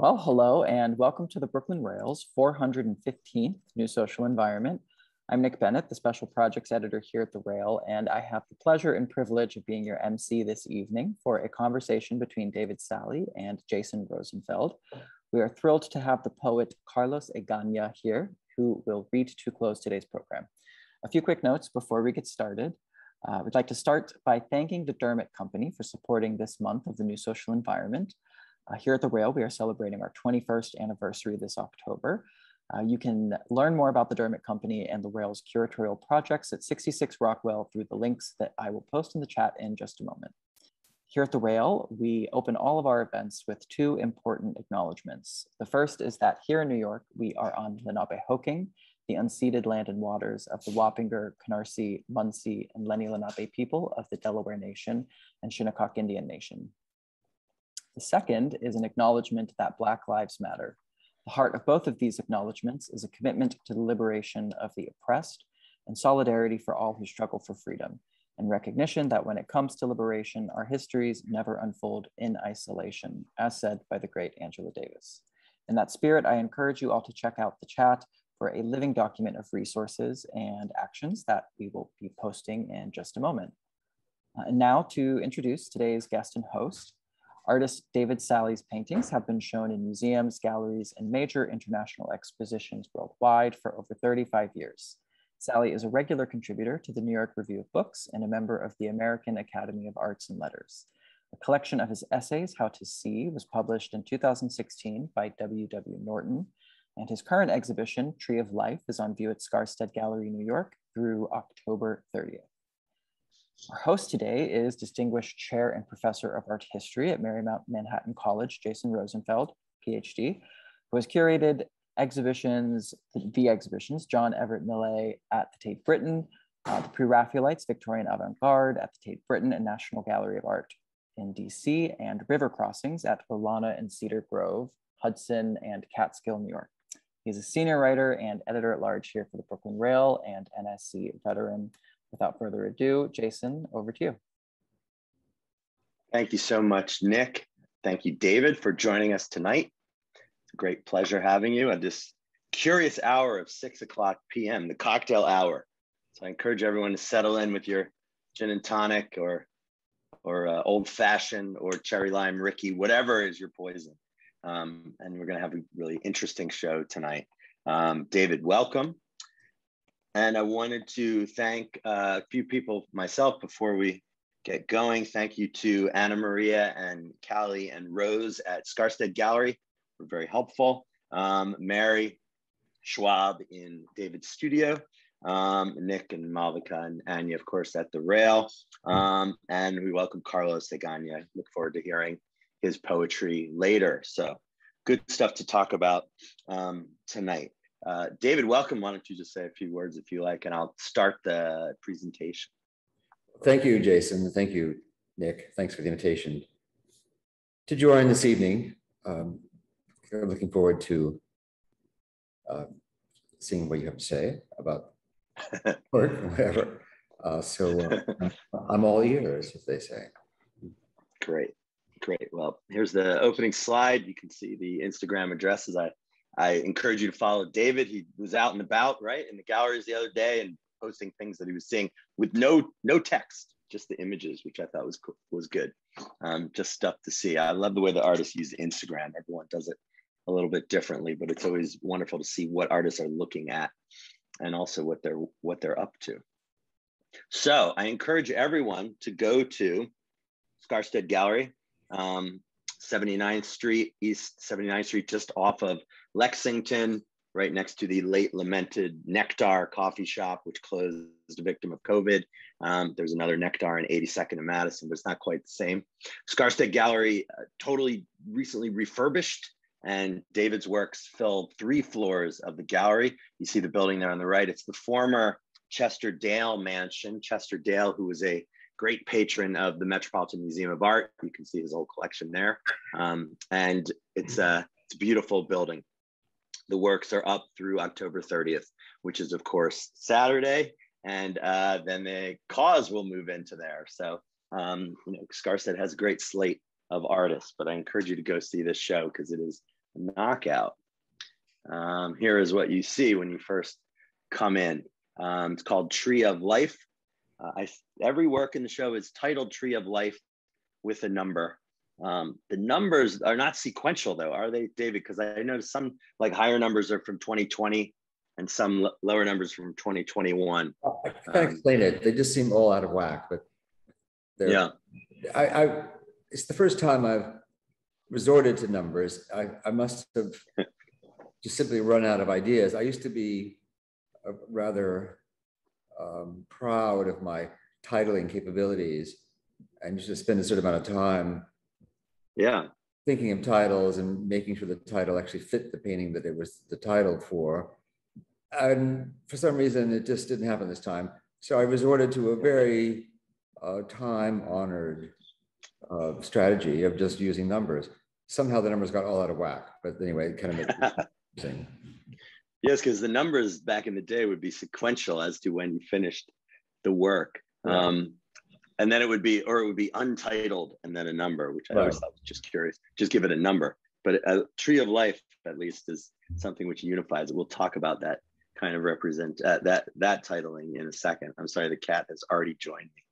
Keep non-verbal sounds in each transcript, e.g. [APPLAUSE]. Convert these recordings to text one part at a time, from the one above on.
Well, hello and welcome to the Brooklyn Rails 415th New Social Environment. I'm Nick Bennett, the Special Projects Editor here at the Rail, and I have the pleasure and privilege of being your MC this evening for a conversation between David Salle and Jason Rosenfeld. We are thrilled to have the poet Carlos Egaña here, who will read to close today's program. A few quick notes before we get started. Uh, we'd like to start by thanking the Dermot Company for supporting this month of the New Social Environment. Uh, here at the Rail, we are celebrating our 21st anniversary this October. Uh, you can learn more about the Dermot Company and the Rail's curatorial projects at 66 Rockwell through the links that I will post in the chat in just a moment. Here at the Rail, we open all of our events with two important acknowledgements. The first is that here in New York, we are on the Lenapehoking, the unceded land and waters of the Wappinger, Canarsie, Munsee, and Lenni Lenape people of the Delaware Nation and Shinnecock Indian Nation. The second is an acknowledgement that Black Lives Matter. The heart of both of these acknowledgements is a commitment to the liberation of the oppressed and solidarity for all who struggle for freedom, and recognition that when it comes to liberation, our histories never unfold in isolation, as said by the great Angela Davis. In that spirit, I encourage you all to check out the chat for a living document of resources and actions that we will be posting in just a moment. Uh, and now to introduce today's guest and host, Artist David Salle's paintings have been shown in museums, galleries, and major international expositions worldwide for over 35 years. Salle is a regular contributor to the New York Review of Books and a member of the American Academy of Arts and Letters. A collection of his essays, How to See, was published in 2016 by W. W. Norton, and his current exhibition, Tree of Life, is on view at Skarstedt Gallery, New York through October 30th. Our host today is Distinguished Chair and Professor of Art History at Marymount Manhattan College, Jason Rosenfeld, PhD, who has curated exhibitions, the exhibitions, John Everett Millais at the Tate Britain, uh, the Pre-Raphaelites, Victorian Avant-Garde at the Tate Britain and National Gallery of Art in DC, and River Crossings at Olana and Cedar Grove, Hudson and Catskill, New York. He's a senior writer and editor at large here for the Brooklyn Rail and NSE veteran without further ado, Jason, over to you. Thank you so much, Nick. Thank you, David, for joining us tonight. It's a great pleasure having you at this curious hour of six o'clock p.m., the cocktail hour. So I encourage everyone to settle in with your gin and tonic or or uh, old fashioned or cherry lime Rickey, whatever is your poison. Um, and we're going to have a really interesting show tonight. Um, David, welcome. And I wanted to thank uh, a few people myself before we get going. Thank you to Anna Maria and Callie and Rose at Skarstedt Gallery. Were very helpful. Um, Mary Schwab in David's studio. Um, Nick and Malvika and Anya, of course, at the rail. Um, and we welcome Carlos Egaña. Look forward to hearing his poetry later. So good stuff to talk about um, tonight. Uh, David, welcome. Why don't you just say a few words if you like, and I'll start the presentation. Thank you, Jason. Thank you, Nick. Thanks for the invitation to join this evening. Um, we're looking forward to uh, seeing what you have to say about [LAUGHS] work, whatever. Uh, so uh, [LAUGHS] I'm all ears, as they say. Great, great. Well, here's the opening slide. You can see the Instagram addresses I I encourage you to follow David. He was out and about, right, in the galleries the other day and posting things that he was seeing with no no text, just the images, which I thought was cool, was good. Um, just stuff to see. I love the way the artists use Instagram. Everyone does it a little bit differently, but it's always wonderful to see what artists are looking at and also what they're what they're up to. So I encourage everyone to go to Skarstedt Gallery. Um, 79th Street, East 79th Street, just off of Lexington, right next to the late lamented Nectar coffee shop, which closed a victim of COVID. Um, there's another Nectar in 82nd and Madison, but it's not quite the same. Skarstedt Gallery, uh, totally recently refurbished, and David's works filled three floors of the gallery. You see the building there on the right. It's the former Chester Dale mansion. Chester Dale, who was a great patron of the Metropolitan Museum of Art. You can see his whole collection there. Um, and it's a, it's a beautiful building. The works are up through October 30th, which is of course Saturday. And uh, then the cause will move into there. So, um, you know, has a great slate of artists, but I encourage you to go see this show because it is knockout. Um, here is what you see when you first come in. Um, it's called Tree of Life. Uh, I, every work in the show is titled Tree of Life with a number. Um, the numbers are not sequential though, are they, David? Because I know some like higher numbers are from 2020 and some lower numbers from 2021. I can't um, explain it. They just seem all out of whack, but yeah, I, I, it's the first time I've resorted to numbers. I, I must have [LAUGHS] just simply run out of ideas. I used to be rather um, proud of my titling capabilities and to spend a certain amount of time yeah. thinking of titles and making sure the title actually fit the painting that it was the title for. And for some reason it just didn't happen this time. So i resorted to a very uh, time honored uh, strategy of just using numbers. Somehow the numbers got all out of whack but anyway it kind of makes [LAUGHS] it interesting yes because the numbers back in the day would be sequential as to when you finished the work. Right. um, and then it would be or it would be untitled and then a number which i right. always thought was just curious. Just give it a number. But a tree of life at least is something which unifies we'll talk about that kind of represent uh, that that titling in a second. I'm sorry the cat has already joined me.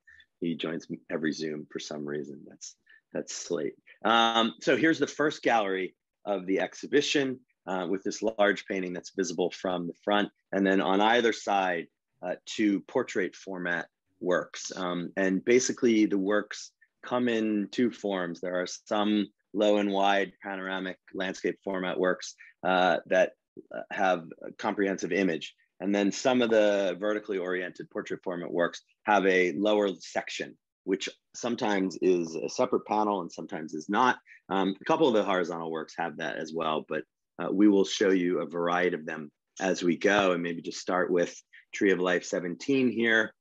He joins me every zoom for some reason. That's that's slate um, so here's the first gallery of the exhibition uh, with this large painting that's visible from the front and then on either side uh, two portrait format works. Um, and basically, the works come in two forms. There are some low and wide panoramic landscape format works uh, that uh, have a comprehensive image. And then some of the vertically oriented portrait format works have a lower section, which sometimes is a separate panel and sometimes is not. Um, a couple of the horizontal works have that as well, but uh, we will show you a variety of them as we go and maybe just start with Tree of Life 17 here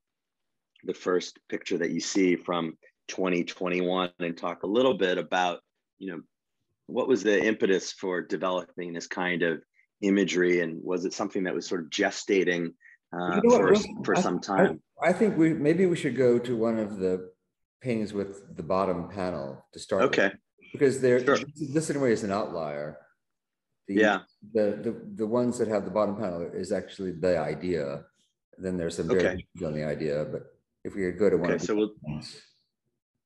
the first picture that you see from 2021 and talk a little bit about, you know, what was the impetus for developing this kind of imagery and was it something that was sort of gestating uh, you know for, for some time? I, I, think we maybe we should go to one of the paintings with the bottom panel to start. Okay. With, because there, sure. this in a way is an outlier. The, yeah. The, the the ones that have the bottom panel is actually the idea. Then there's some very okay. on the idea, but if we could go to one. Okay, of so we'll,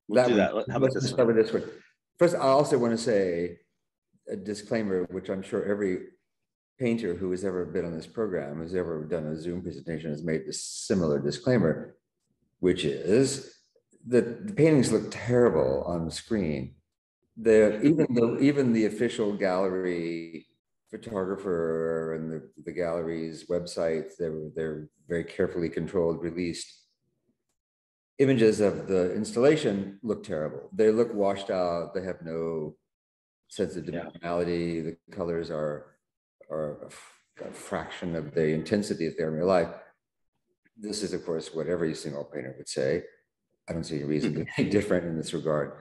we'll do that. How about this one? this one? First, I also want to say a disclaimer, which I'm sure every painter who has ever been on this program, has ever done a Zoom presentation, has made this similar disclaimer, which is that the paintings look terrible on the screen. The even the even the official gallery photographer and the, the gallery's websites, they're they're very carefully controlled, released images of the installation look terrible. They look washed out. They have no sense of dimensionality. Yeah. The colors are are a, fraction of the intensity that they're in real life. This is, of course, what every single painter would say. I don't see any reason to be [LAUGHS] different in this regard.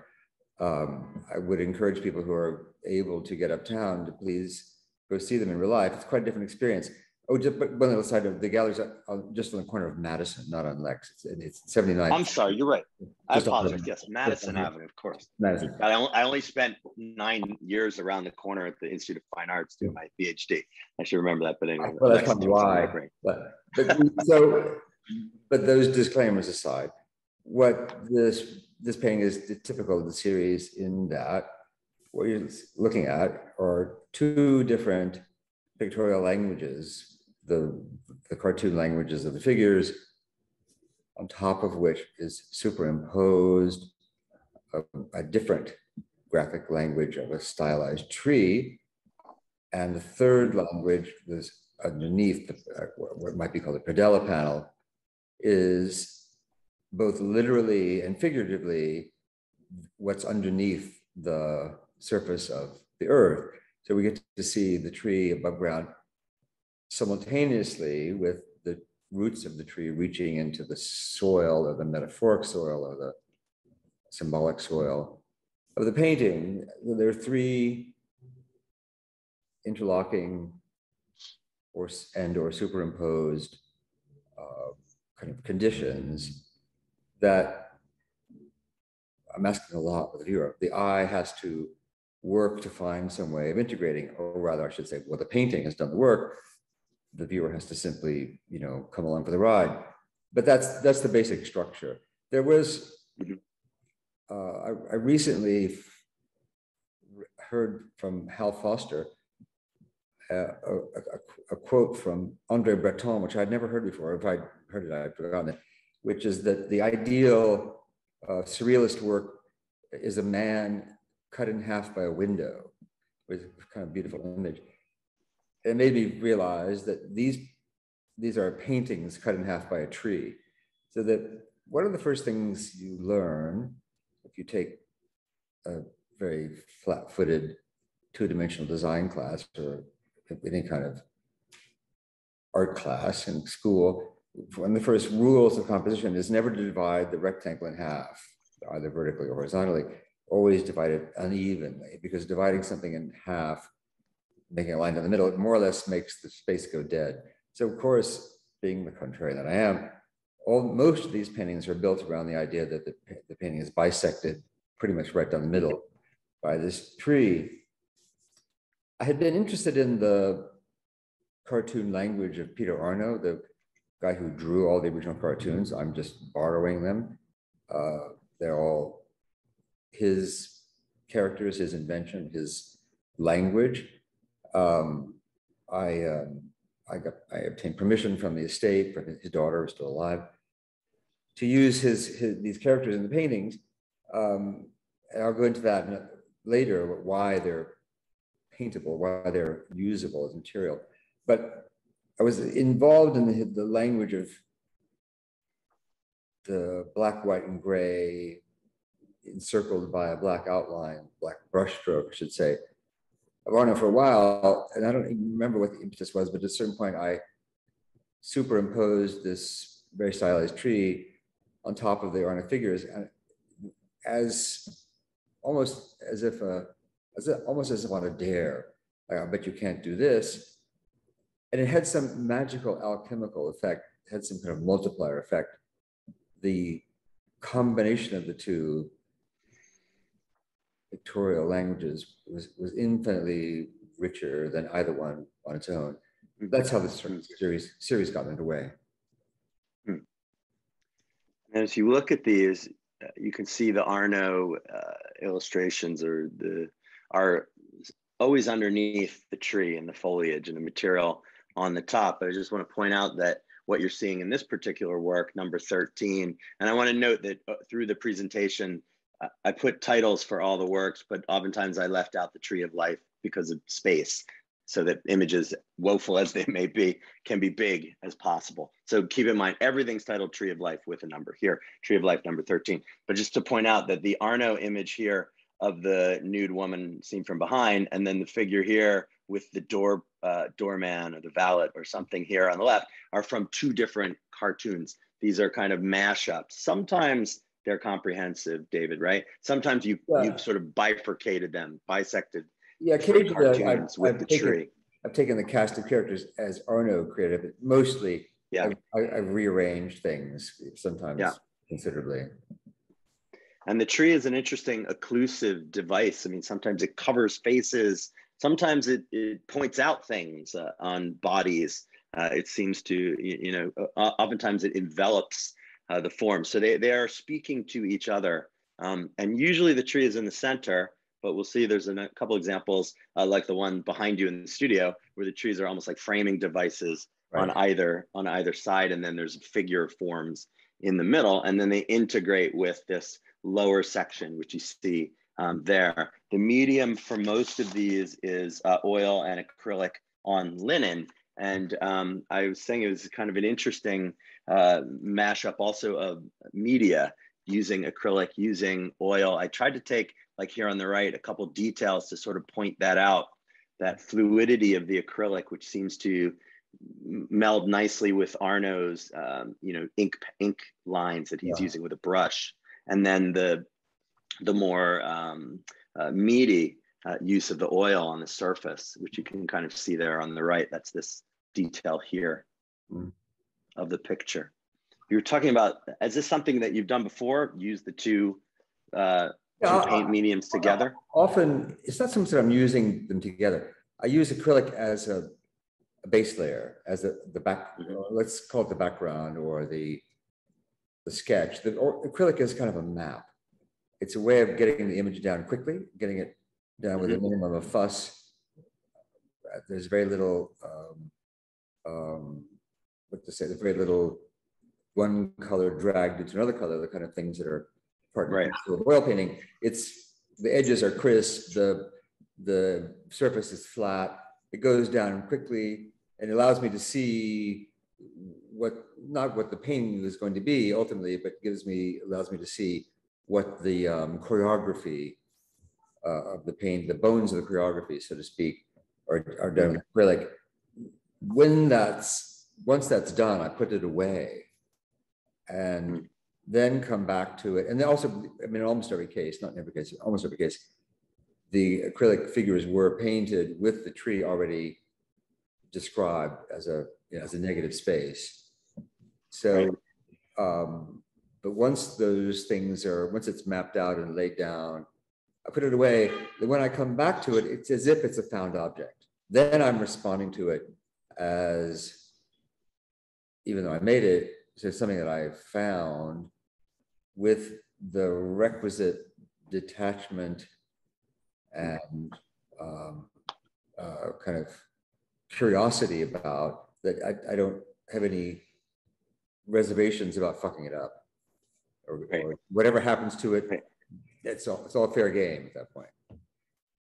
Um, I would encourage people who are able to get uptown to please go see them in real life. It's quite a different experience. Oh, just but on the other side of the galleries, uh, just on the corner of Madison, not on Lex. It's, it's 79. I'm sorry, you're right. I just apologize. Yes, Madison Avenue, of course. Madison. I only, I only spent nine years around the corner at the Institute of Fine Arts doing my PhD. I should remember that, but anyway. Well, that's probably why. But, but so, but those disclaimers aside, what this this painting is typical of the series in that what you're looking at are two different pictorial languages the, the cartoon languages of the figures, on top of which is superimposed a, a different graphic language of a stylized tree. And the third language is underneath the, uh, what might be called a predella panel is both literally and figuratively what's underneath the surface of the earth. So we get to see the tree above ground simultaneously with the roots of the tree reaching into the soil or the metaphoric soil or the symbolic soil of the painting, there are three interlocking or and or superimposed uh, kind of conditions that I'm asking a lot with the viewer. The eye has to work to find some way of integrating, or rather, I should say, well, the painting has done the work. The viewer has to simply, you know, come along for the ride. But that's that's the basic structure. There was, uh, I, I recently heard from Hal Foster uh, a, a, a, quote from Andre Breton, which I'd never heard before. If I'd heard it, I'd forgotten it, which is that the ideal uh, surrealist work is a man cut in half by a window, was kind of beautiful image. It made me realize that these these are paintings cut in half by a tree. So that one of the first things you learn if you take a very flat-footed two-dimensional design class or any kind of art class in school, one of the first rules of composition is never to divide the rectangle in half, either vertically or horizontally, always divide it unevenly, because dividing something in half, making a line in the middle, it more or less makes the space go dead. So of course, being the contrary that I am, all most of these paintings are built around the idea that the, the painting is bisected pretty much right down the middle by this tree. I had been interested in the cartoon language of Peter Arno, the guy who drew all the original cartoons. I'm just borrowing them. Uh, they're all his characters, his invention, his language. Um, I, um, I, got, I obtained permission from the estate, from his daughter who's still alive, to use his, his these characters in the paintings. Um, and I'll go into that later, why they're paintable, why they're usable as material. But I was involved in the, the language of the black, white, and gray encircled by a black outline, black brushstroke, I should say. I've known for a while, and I don't even remember what the impetus was, but at a certain point, I superimposed this very stylized tree on top of the Arno figures, and as almost as if a, as almost as if on a dare. Like, I bet you can't do this, and it had some magical alchemical effect, had some kind of multiplier effect. The combination of the two pictorial languages was, was infinitely richer than either one on its own. That's how this series series got underway. Hmm. And as you look at these, uh, you can see the Arno uh, illustrations or the are always underneath the tree and the foliage and the material on the top. But I just want to point out that what you're seeing in this particular work, number 13, and I want to note that uh, through the presentation, I put titles for all the works, but oftentimes I left out the tree of life because of space so that images, woeful as they may be, can be big as possible. So keep in mind, everything's titled Tree of Life with a number here, Tree of Life number 13. But just to point out that the Arno image here of the nude woman seen from behind, and then the figure here with the door uh, doorman or the valet or something here on the left are from two different cartoons. These are kind of mashups. Sometimes they're comprehensive, David, right? Sometimes you yeah. you've sort of bifurcated them, bisected. Yeah, occasionally I've, with I've the taken, tree. I've taken the cast of characters as Arno created, but mostly yeah. I've, I've rearranged things sometimes yeah. considerably. And the tree is an interesting occlusive device. I mean, sometimes it covers faces, sometimes it, it points out things uh, on bodies. Uh, it seems to, you, you know, uh, oftentimes it envelops uh, the form. So they, they are speaking to each other. Um, and usually the tree is in the center, but we'll see there's a couple examples uh, like the one behind you in the studio where the trees are almost like framing devices right. on either on either side. And then there's figure forms in the middle. And then they integrate with this lower section, which you see um, there. The medium for most of these is uh, oil and acrylic on linen. And um, I was saying it was kind of an interesting uh, mashup also of media using acrylic, using oil. I tried to take, like here on the right, a couple details to sort of point that out, that fluidity of the acrylic, which seems to meld nicely with Arno's, um, you know, ink ink lines that he's yeah. using with a brush, and then the the more um, uh, meaty uh, use of the oil on the surface, which you can kind of see there on the right. That's this detail here. Mm of the picture. You're talking about, is this something that you've done before? Use the two uh, two paint mediums together? Often, it's not so much that I'm using them together. I use acrylic as a, a base layer, as a, the back, Mhm. let's call it the background or the, the sketch. The or, acrylic is kind of a map. It's a way of getting the image down quickly, getting it down with a minimum of fuss. Uh, There's very little, um, um, what to say, the very little one color dragged into another color, the kind of things that are part Right. of oil painting. It's, the edges are crisp, the, the surface is flat, it goes down quickly and allows me to see what, not what the painting is going to be ultimately, but gives me, allows me to see what the um, choreography uh, of the paint, the bones of the choreography, so to speak, are, are done acrylic. When that's, once that's done, I put it away and then come back to it. And then also, I mean, in almost every case, not in every case, almost every case, the acrylic figures were painted with the tree already described as a, you know, as a negative space. So, um, but once those things are, once it's mapped out and laid down, I put it away. When I come back to it, it's as if it's a found object. Then I'm responding to it as, even though I made it, so something that I found with the requisite detachment and um, uh, kind of curiosity about that. I, I don't have any reservations about fucking it up or, Right. or whatever happens to it. Right. It's all, it's all fair game at that point.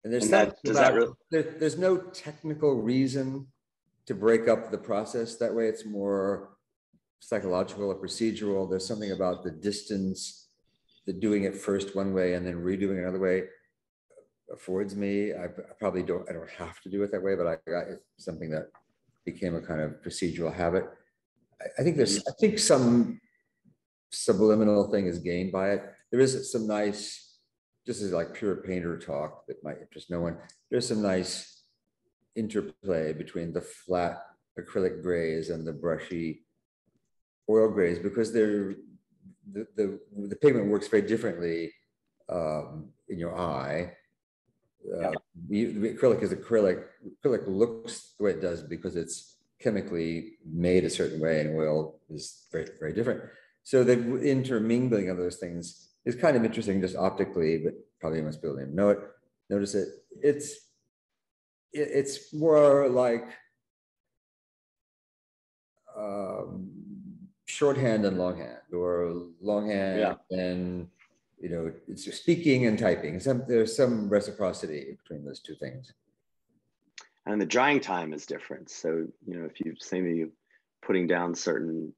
And there's And that- does that really- there, there's no technical reason to break up the process. That way it's more psychological or procedural. There's something about the distance, the doing it first one way and then redoing another way affords me. I probably don't, I don't have to do it that way, but I got something that became a kind of procedural habit. I, I think there's, I think some subliminal thing is gained by it. There is some nice, this is like pure painter talk that might interest no one. There's some nice interplay between the flat acrylic grays and the brushy oil grays because they're the, the, the pigment works very differently um, in your eye. Uh, the, the acrylic is acrylic. Acrylic looks the way it does because it's chemically made a certain way, and oil is very, very different. So the intermingling of those things is kind of interesting, just optically, but probably most people didn't know it. Notice it. It's it, it's more like um, shorthand and longhand, or longhand Yeah. and you know, it's speaking and typing. Some there's some reciprocity between those two things. And the drying time is different. So, you know, if you say you putting down certain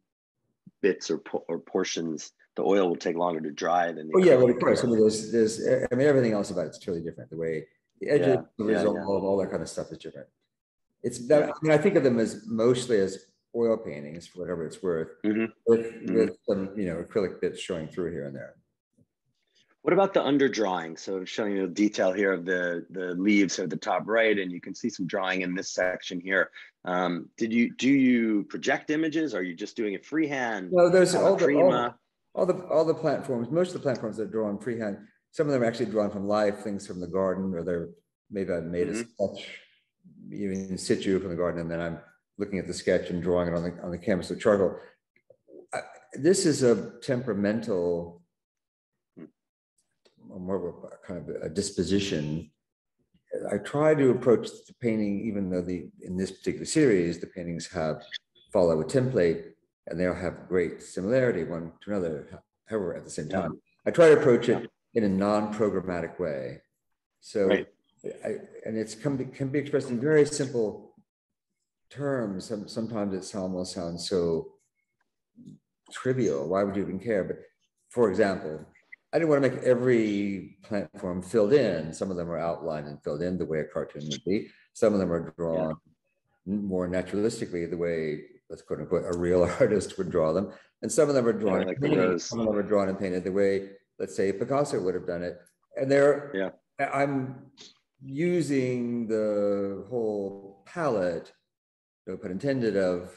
bits or, po- or portions, the oil will take longer to dry than. the Oh yeah, well, of course. I mean, there's there's I mean everything else about it's totally different. The way the edges, Yeah, the yeah, resolve, yeah. all that kind of stuff is different. It's that I mean I think of them as mostly as oil paintings for whatever it's worth, Mhm, with mhm. with some you know acrylic bits showing through here and there. What about the underdrawing? So I'm showing you the detail here of the, the leaves at the top right, and you can see some drawing in this section here. Um, did you, do you project images? Are you just doing it freehand? No, there's all the, all, all the all the platforms. Most of the platforms that are drawn freehand. Some of them are actually drawn from life, things from the garden, or they're maybe I've made a mm-hmm. sketch even in situ from the garden, and then I'm looking at the sketch and drawing it on the on the canvas with charcoal. I- This is a temperamental, hmm. more of a kind of a disposition. I try to approach the painting, even though the in this particular series the paintings have follow a template and they'll have great similarity one to another. However, at the same Yeah. time, I try to approach it in a non-programmatic way. So, Right. I, and it's can be, can be expressed in very simple terms. Sometimes it almost sounds so trivial. Why would you even care? But for example, I didn't want to make every platform filled in. Some of them are outlined and filled in the way a cartoon would be. Some of them are drawn more naturalistically, the way let's quote unquote a real [LAUGHS] artist would draw them. And some of them are drawn, and like painted. some of them are drawn and painted the way, let's say, Picasso would have done it. And they're, Yeah. I'm using the whole palette, no pun intended, of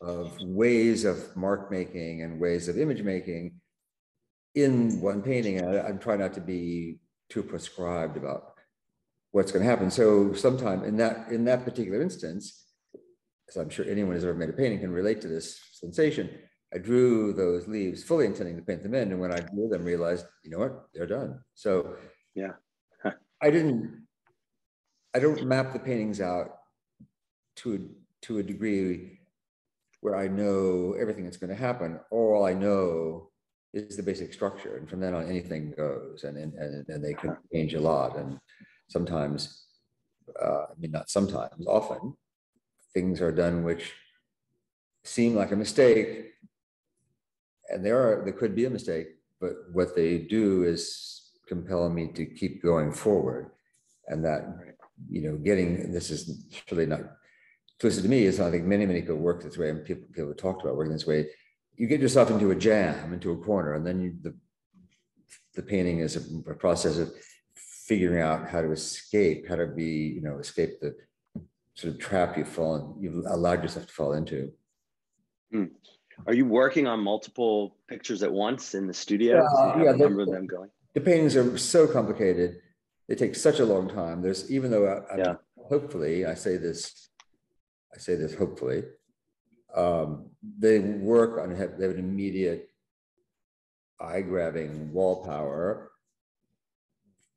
of ways of mark making and ways of image making in one painting, I, I'm trying not to be too prescribed about what's going to happen. So sometime in that in that particular instance, as I'm sure anyone who's ever made a painting can relate to this sensation, I drew those leaves fully intending to paint them in. And when I drew them, I realized, you know what, they're done. So yeah, [LAUGHS] I didn't, I don't map the paintings out to, a, to a degree where I know everything that's going to happen. All I know is the basic structure. And from then on, anything goes and, and, and they can change a lot. And sometimes, uh, I mean, not sometimes, often things are done which seem like a mistake and there are there could be a mistake, but what they do is compel me to keep going forward, and that you know getting this is really not twisted to me. Is I think many many people work this way, and people people talked about working this way. You get yourself into a jam, into a corner, and then you, the the painting is a, a process of figuring out how to escape, how to be you know escape the sort of trap you've fallen you've allowed yourself to fall into. Mm. Are you working on multiple pictures at once in the studio? Yeah, yeah number of them going. The paintings are so complicated. They take such a long time. There's even though uh, I, yeah. hopefully I say this, I say this hopefully, um, they work on they have an immediate eye-grabbing wall power.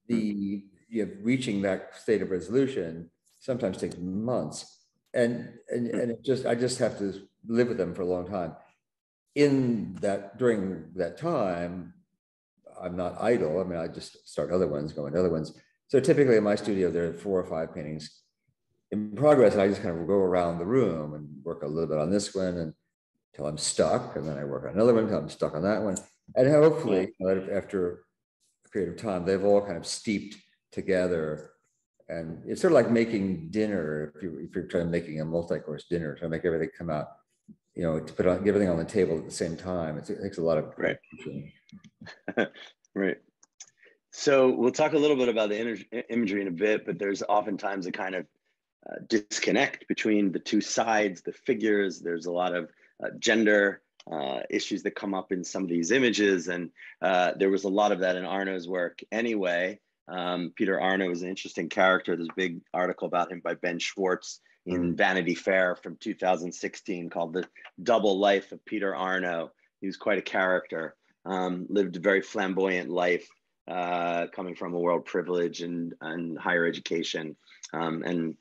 The hmm. you know, reaching that state of resolution sometimes takes months, and and hmm. and it just I just have to live with them for a long time in that during that time, I'm not idle. I mean, I just start other ones, go into other ones. So typically in my studio, there are four or five paintings in progress. And I just kind of go around the room and work a little bit on this one and until I'm stuck. And then I work on another one until I'm stuck on that one. And hopefully, after a period of time, they've all kind of steeped together. And it's sort of like making dinner. If, you, if you're trying to making a multi-course dinner, trying to make everything come out you know, to put on, get everything on the table at the same time. It's, it takes a lot of right. [LAUGHS] right. So we'll talk a little bit about the imagery in a bit, but there's oftentimes a kind of uh, disconnect between the two sides, the figures. There's a lot of uh, gender uh, issues that come up in some of these images, and uh, there was a lot of that in Arno's work anyway. Um, Peter Arno is an interesting character. There's a big article about him by Ben Schwartz in Vanity Fair from 2016 called The Double Life of Peter Arno. He was quite a character, um, lived a very flamboyant life, uh, coming from a world privilege and, and higher education, um, and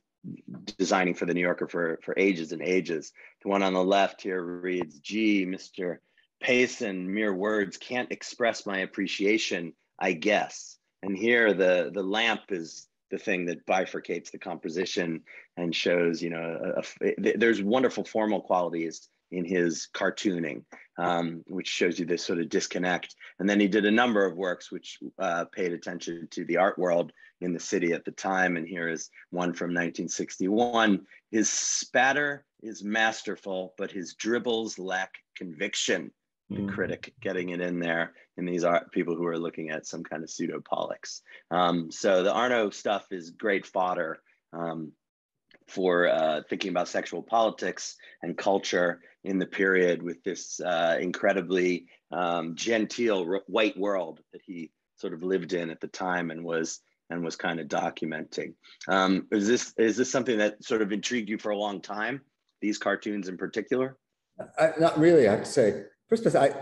designing for the New Yorker for, for ages and ages. The one on the left here reads, gee, Mr. Payson, mere words can't express my appreciation, I guess. And here the, the lamp is the thing that bifurcates the composition and shows, you know, a, a, there's wonderful formal qualities in his cartooning, um, which shows you this sort of disconnect. And then he did a number of works which uh, paid attention to the art world in the city at the time. And here is one from 1961. His spatter is masterful, but his dribbles lack conviction the mm. critic getting it in there and these are people who are looking at some kind of pseudo Pollock's. Um, so the Arno stuff is great fodder um, for uh, thinking about sexual politics and culture in the period with this uh, incredibly um, genteel white world that he sort of lived in at the time and was and was kind of documenting. Um, is this is this something that sort of intrigued you for a long time? These cartoons in particular? I, not really. I have to say, First, I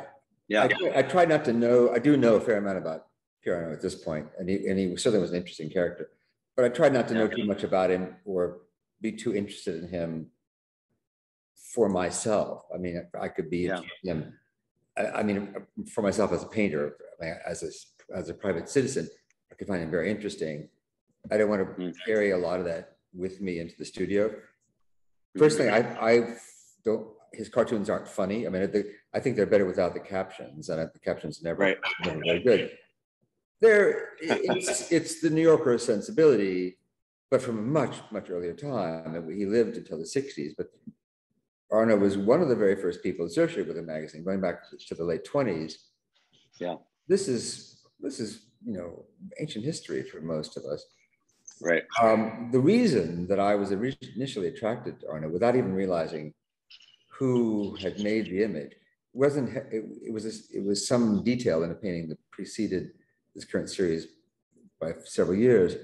yeah, I, I try not to know. I do know a fair amount about Peter Arno at this point, and he and he certainly was an interesting character. But I tried not to know too much about him or be too interested in him for myself. I mean, I could be yeah. him. I, I, mean, for myself as a painter, as a as a private citizen, I could find him very interesting. I don't want to mm. carry a lot of that with me into the studio. Personally, I I don't his cartoons aren't funny. I mean, I think they're better without the captions, and the captions never, right. never very good. They're it's it's the New Yorker sensibility, but from a much much earlier time. He lived until the '60s, but Arno was one of the very first people associated with the magazine, going back to the late 20s. Yeah, this is this is you know ancient history for most of us. Right. Um, the reason that I was initially attracted to Arno, without even realizing who had made the image wasn't, it, it was, it was some detail in a painting that preceded this current series by several years.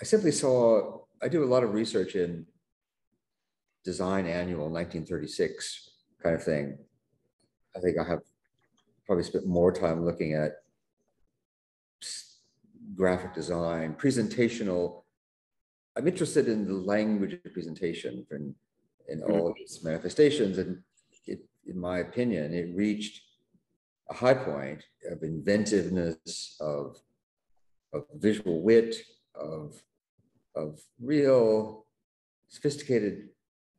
I simply saw, I do a lot of research in design annual 1936 kind of thing. I think I have probably spent more time looking at graphic design, presentational. I'm interested in the language of presentation and in mm-hmm. all its manifestations. And it, in my opinion, it reached a high point of inventiveness, of, of visual wit, of, of real sophisticated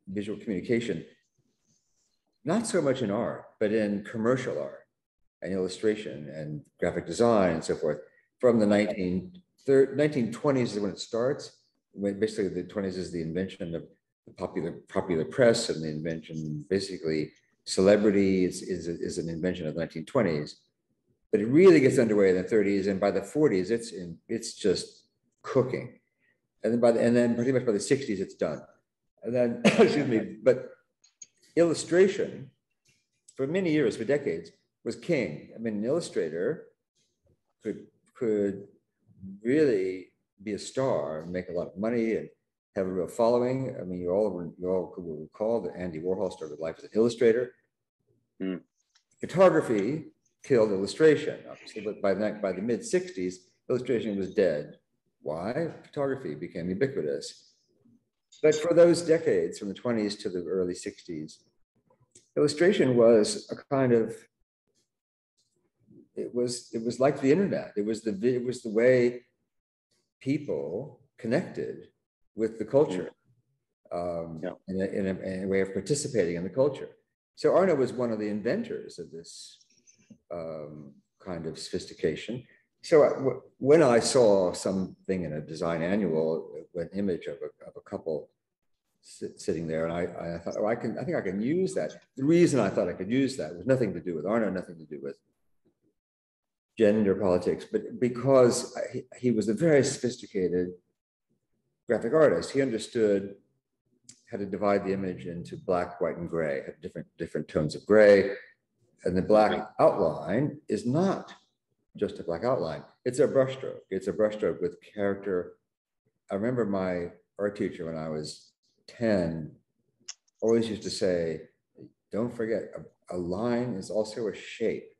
visual communication. Not so much in art, but in commercial art and illustration and graphic design and so forth from the 19, 1920s is when it starts. When basically the 20s is the invention of the popular popular press and the invention, basically celebrity is, is, is an invention of the 1920s. But it really gets underway in the 30s, and by the 40s, it's in, it's just cooking. And then by the, and then pretty much by the 60s, it's done. And then, [COUGHS] excuse me, but illustration for many years, for decades, was king. I mean, an illustrator could could really be a star and make a lot of money and have a real following. I mean, you all you all will recall that Andy Warhol started life as an illustrator. Mm. Photography killed illustration, obviously, but by the, by the mid 60s, illustration was dead. Why? Photography became ubiquitous. But for those decades, from the 20s to the early 60s, illustration was a kind of it was it was like the internet. It was the it was the way people connected with the culture um, yeah. in, a, in, a, in, a, way of participating in the culture. So Arno was one of the inventors of this um, kind of sophistication. So I, w- when I saw something in a design annual, an image of a, of a couple sit, sitting there, and I, I thought, oh, I can, I think I can use that. The reason I thought I could use that was nothing to do with Arno, nothing to do with gender politics, but because he, he was a very sophisticated graphic artist, he understood how to divide the image into black, white, and gray, different, different tones of gray. And the black outline is not just a black outline, it's a brushstroke. It's a brushstroke with character. I remember my art teacher when I was 10 always used to say, don't forget, a, a line is also a shape.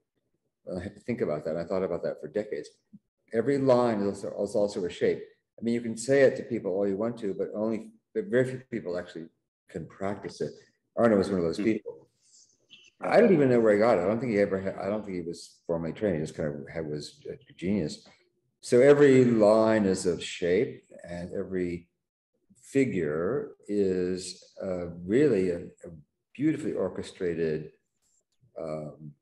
I had to think about that. I thought about that for decades. Every line is also, is also a shape. I mean, you can say it to people all you want to, but only very few people actually can practice it. Arno was one of those hmm. people. I don't even know where he got it. I don't think he ever had, I don't think he was formally trained. He just kind of had, was a genius. So every line is of shape and every figure is uh, really a, a, beautifully orchestrated um,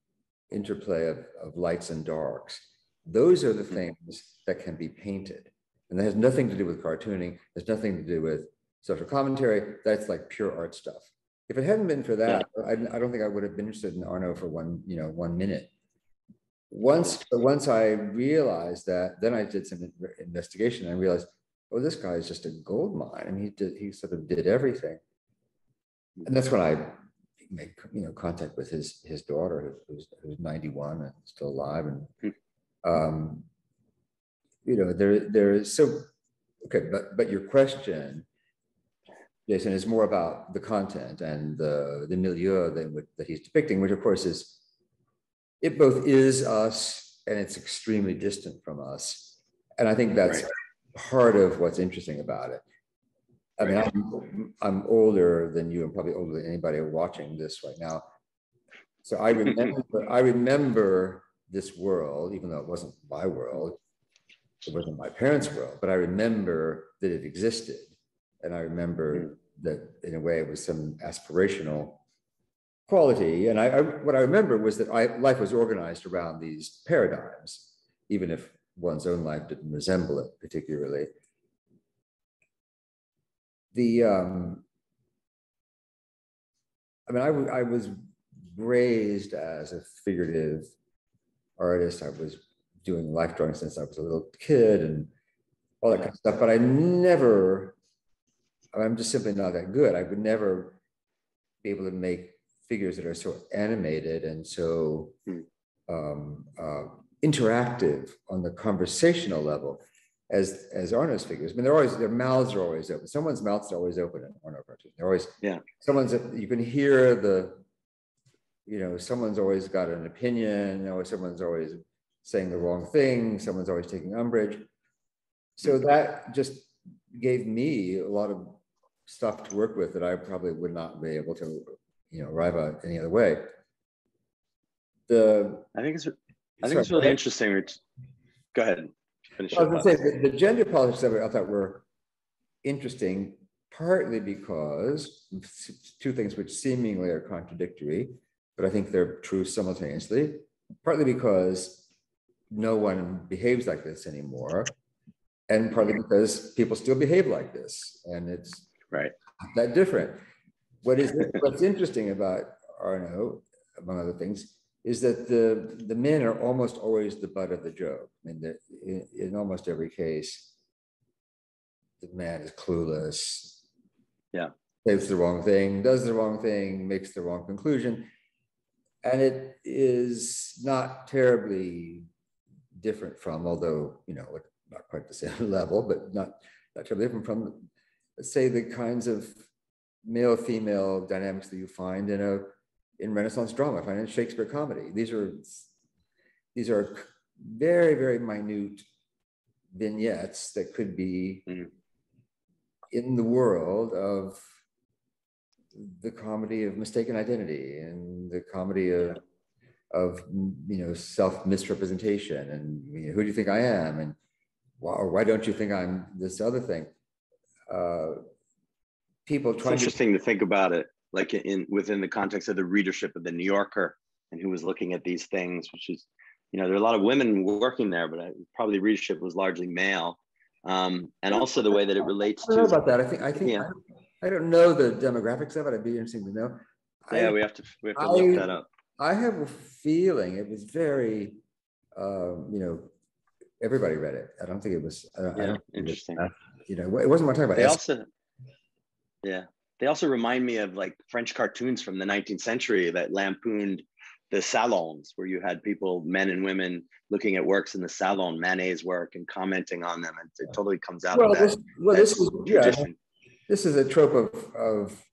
interplay of, of lights and darks. Those are the hmm. things that can be painted. And that has nothing to do with cartooning. There's nothing to do with social commentary. That's like pure art stuff. If it hadn't been for that, yeah. I, I, don't think I would have been interested in Arno for one, you know, one minute. Once, once I realized that, then I did some investigation and I realized, oh, this guy is just a gold mine. I mean, he did, he sort of did everything. And that's when I make you know contact with his his daughter who's, who's 91 and still alive and hmm. um you know there there is so okay but but your question jason is more about the content and the the milieu that, that he's depicting which of course is it both is us and it's extremely distant from us and i think that's right. part of what's interesting about it I mean, I'm, I'm older than you. I'm probably older than anybody watching this right now. So I remember, I remember this world, even though it wasn't my world, it wasn't my parents' world, but I remember that it existed. And I remember mm. that in a way it was some aspirational quality. And I, I what I remember was that I, life was organized around these paradigms, even if one's own life didn't resemble it particularly the um, I mean, I, I was raised as a figurative artist. I was doing life drawing since I was a little kid and all that kind of stuff. But I never, I'm just simply not that good. I would never be able to make figures that are so animated and so Hmm. um, uh, interactive on the conversational level as as Arno's figures. I mean, they're always their mouths are always open. Someone's mouths are always open in Arno cartoons. They're always Yeah. Someone's you can hear the, you know, someone's always got an opinion. Or someone's always saying the wrong thing. Someone's always taking umbrage. So that just gave me a lot of stuff to work with that I probably would not be able to, you know, arrive at any other way. The I think it's I think sorry, it's really interesting. Go ahead. Finish I was gonna say, the, the gender politics that I thought were interesting, partly because two things which seemingly are contradictory, but I think they're true simultaneously. Partly because no one behaves like this anymore, and partly because people still behave like this, and it's Right. that different. What is what's interesting about Arno, among other things, is that the the men are almost always the butt of the joke. I mean, the, in, in almost every case, the man is clueless. Yeah. Says the wrong thing, does the wrong thing, makes the wrong conclusion, and it is not terribly different from, although you know, not quite the [LAUGHS] same level, but not not terribly different from, say, the kinds of male-female dynamics that you find in a in Renaissance drama, find in Shakespeare comedy. These are these are very very minute vignettes that could be Mhm. in the world of the comedy of mistaken identity and the comedy of of you know self misrepresentation and you know, who do you think I am and why, or why don't you think I'm this other thing? Uh, people It's trying to interesting to think about it, like in within the context of the readership of the New Yorker and who was looking at these things, which is, you know, there are a lot of women working there, but I, probably readership was largely male. Um, and also the way that it relates I don't to, about that. I think, I think, Yeah. I don't know the demographics of it. It'd be interesting to know. yeah, I, we have to, we have to look that up. I have a feeling it was very, um, you know, everybody read it. I don't think it was, I Yeah, don't think it interesting. uh, You know, it wasn't what I'm talking They about. also, yeah, they also remind me of like French cartoons from the 19th century that lampooned the salons, where you had people, men and women, looking at works in the salon, Manet's work, and commenting on them, and it totally comes out Well, of this, that, well, this was, yeah, tradition. this is a trope of, of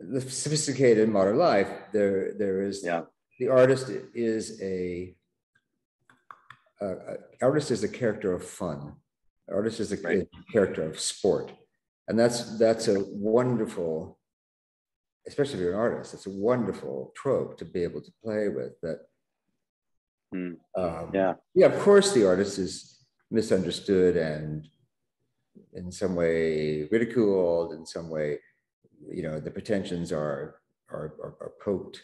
the sophisticated modern life. There, there is, Yeah. the artist is a, uh, uh, artist is a character of fun. Artist is a Right. a character of sport. And that's, that's a wonderful, especially if you're an artist, it's a wonderful trope to be able to play with that. Hmm. um, Yeah, yeah, of course, the artist is misunderstood and in some way ridiculed, in some way, you know, the pretensions are are, are, are poked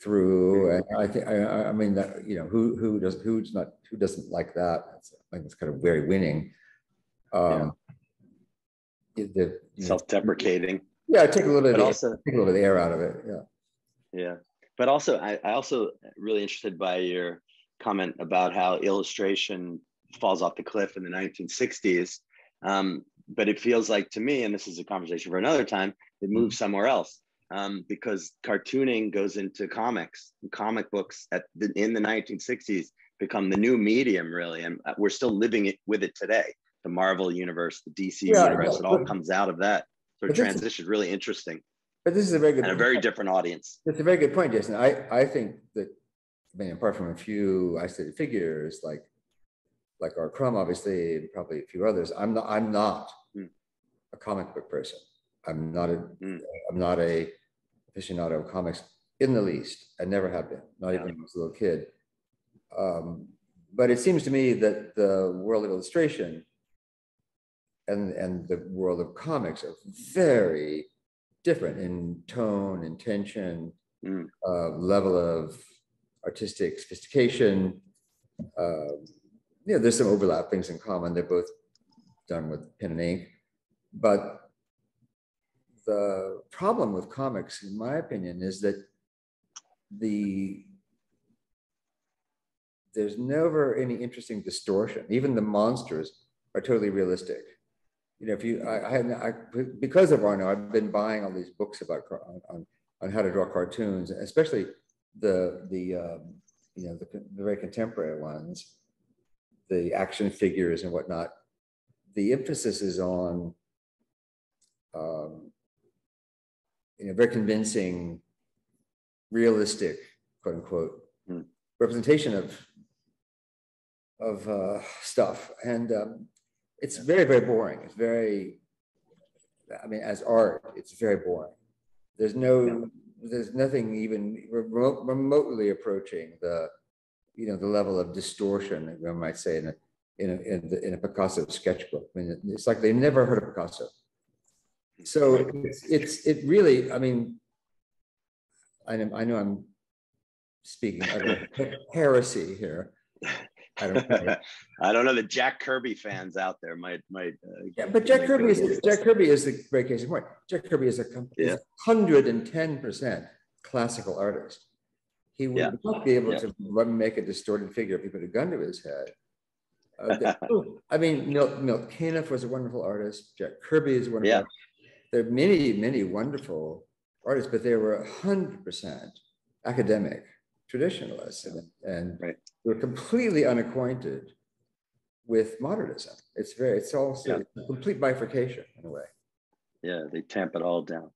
through. And I think, I, I- I mean, that, you know, who who does who's not who doesn't like that? That's, I think it's kind of very winning. Um, the- the- self-deprecating, yeah, take a little bit, but of, also, take a little bit of the air out of it. Yeah. yeah, but also, I, I also really interested by your comment about how illustration falls off the cliff in the 1960s. Um, but it feels like to me, and this is a conversation for another time, it moves somewhere else um, because cartooning goes into comics. Comic books at the, in the 1960s become the new medium, really, and uh, we're still living it with it today. The Marvel universe, the DC Yeah, universe, it all but- comes out of that sort of but is- transition. Really interesting But this is a very good and a very different audience. That's a very good point, Jason. I, I think that, I mean, apart from a few isolated figures like, like R. Crumb, obviously, and probably a few others, I'm not, I'm not Hmm. a comic book person. I'm not a, Hmm. I'm not a aficionado of comics in the least. I never have been, not Yeah. even when I was a little kid. Um, but it seems to me that the world of illustration and, and the world of comics are very different in tone, intention, Mm. uh, level of artistic sophistication. Um, you know, there's some overlap, things in common. They're both done with pen and ink. But the problem with comics, in my opinion, is that the there's never any interesting distortion. Even the monsters are totally realistic. You know, if you, I, I, had- I because of Arno, I've been buying all these books about on, on, how to draw cartoons, especially the the um, you know the, the very contemporary ones, the action figures and whatnot. The emphasis is on um, you know very convincing, realistic, quote unquote, mm. representation of of uh, stuff, and um, it's very very boring. It's very, I mean, as art, it's very boring. There's no there's nothing even remote, remotely approaching the, you know, the level of distortion, that I might say, in a, in a, in, the, in a Picasso sketchbook. I mean, it's like they never heard of Picasso. So it's, it's it really, I mean, I know, I know I'm speaking of heresy here, I don't know. [LAUGHS] I don't know. The Jack Kirby fans out there might might. Uh, yeah, but Jack Kirby is Jack Kirby is the great case in point. Jack Kirby is a hundred and ten percent classical artist. He would yeah. not be able yeah. to make a distorted figure if he put a gun to his head. [LAUGHS] Uh, I mean, Milt, Milt Caniff was a wonderful artist. Jack Kirby is wonderful. Yeah. There are many, many wonderful artists, but they were hundred percent academic traditionalists and, and right. we're completely unacquainted with modernism. It's very, it's also yeah. a complete bifurcation in a way. Yeah, they tamp it all down.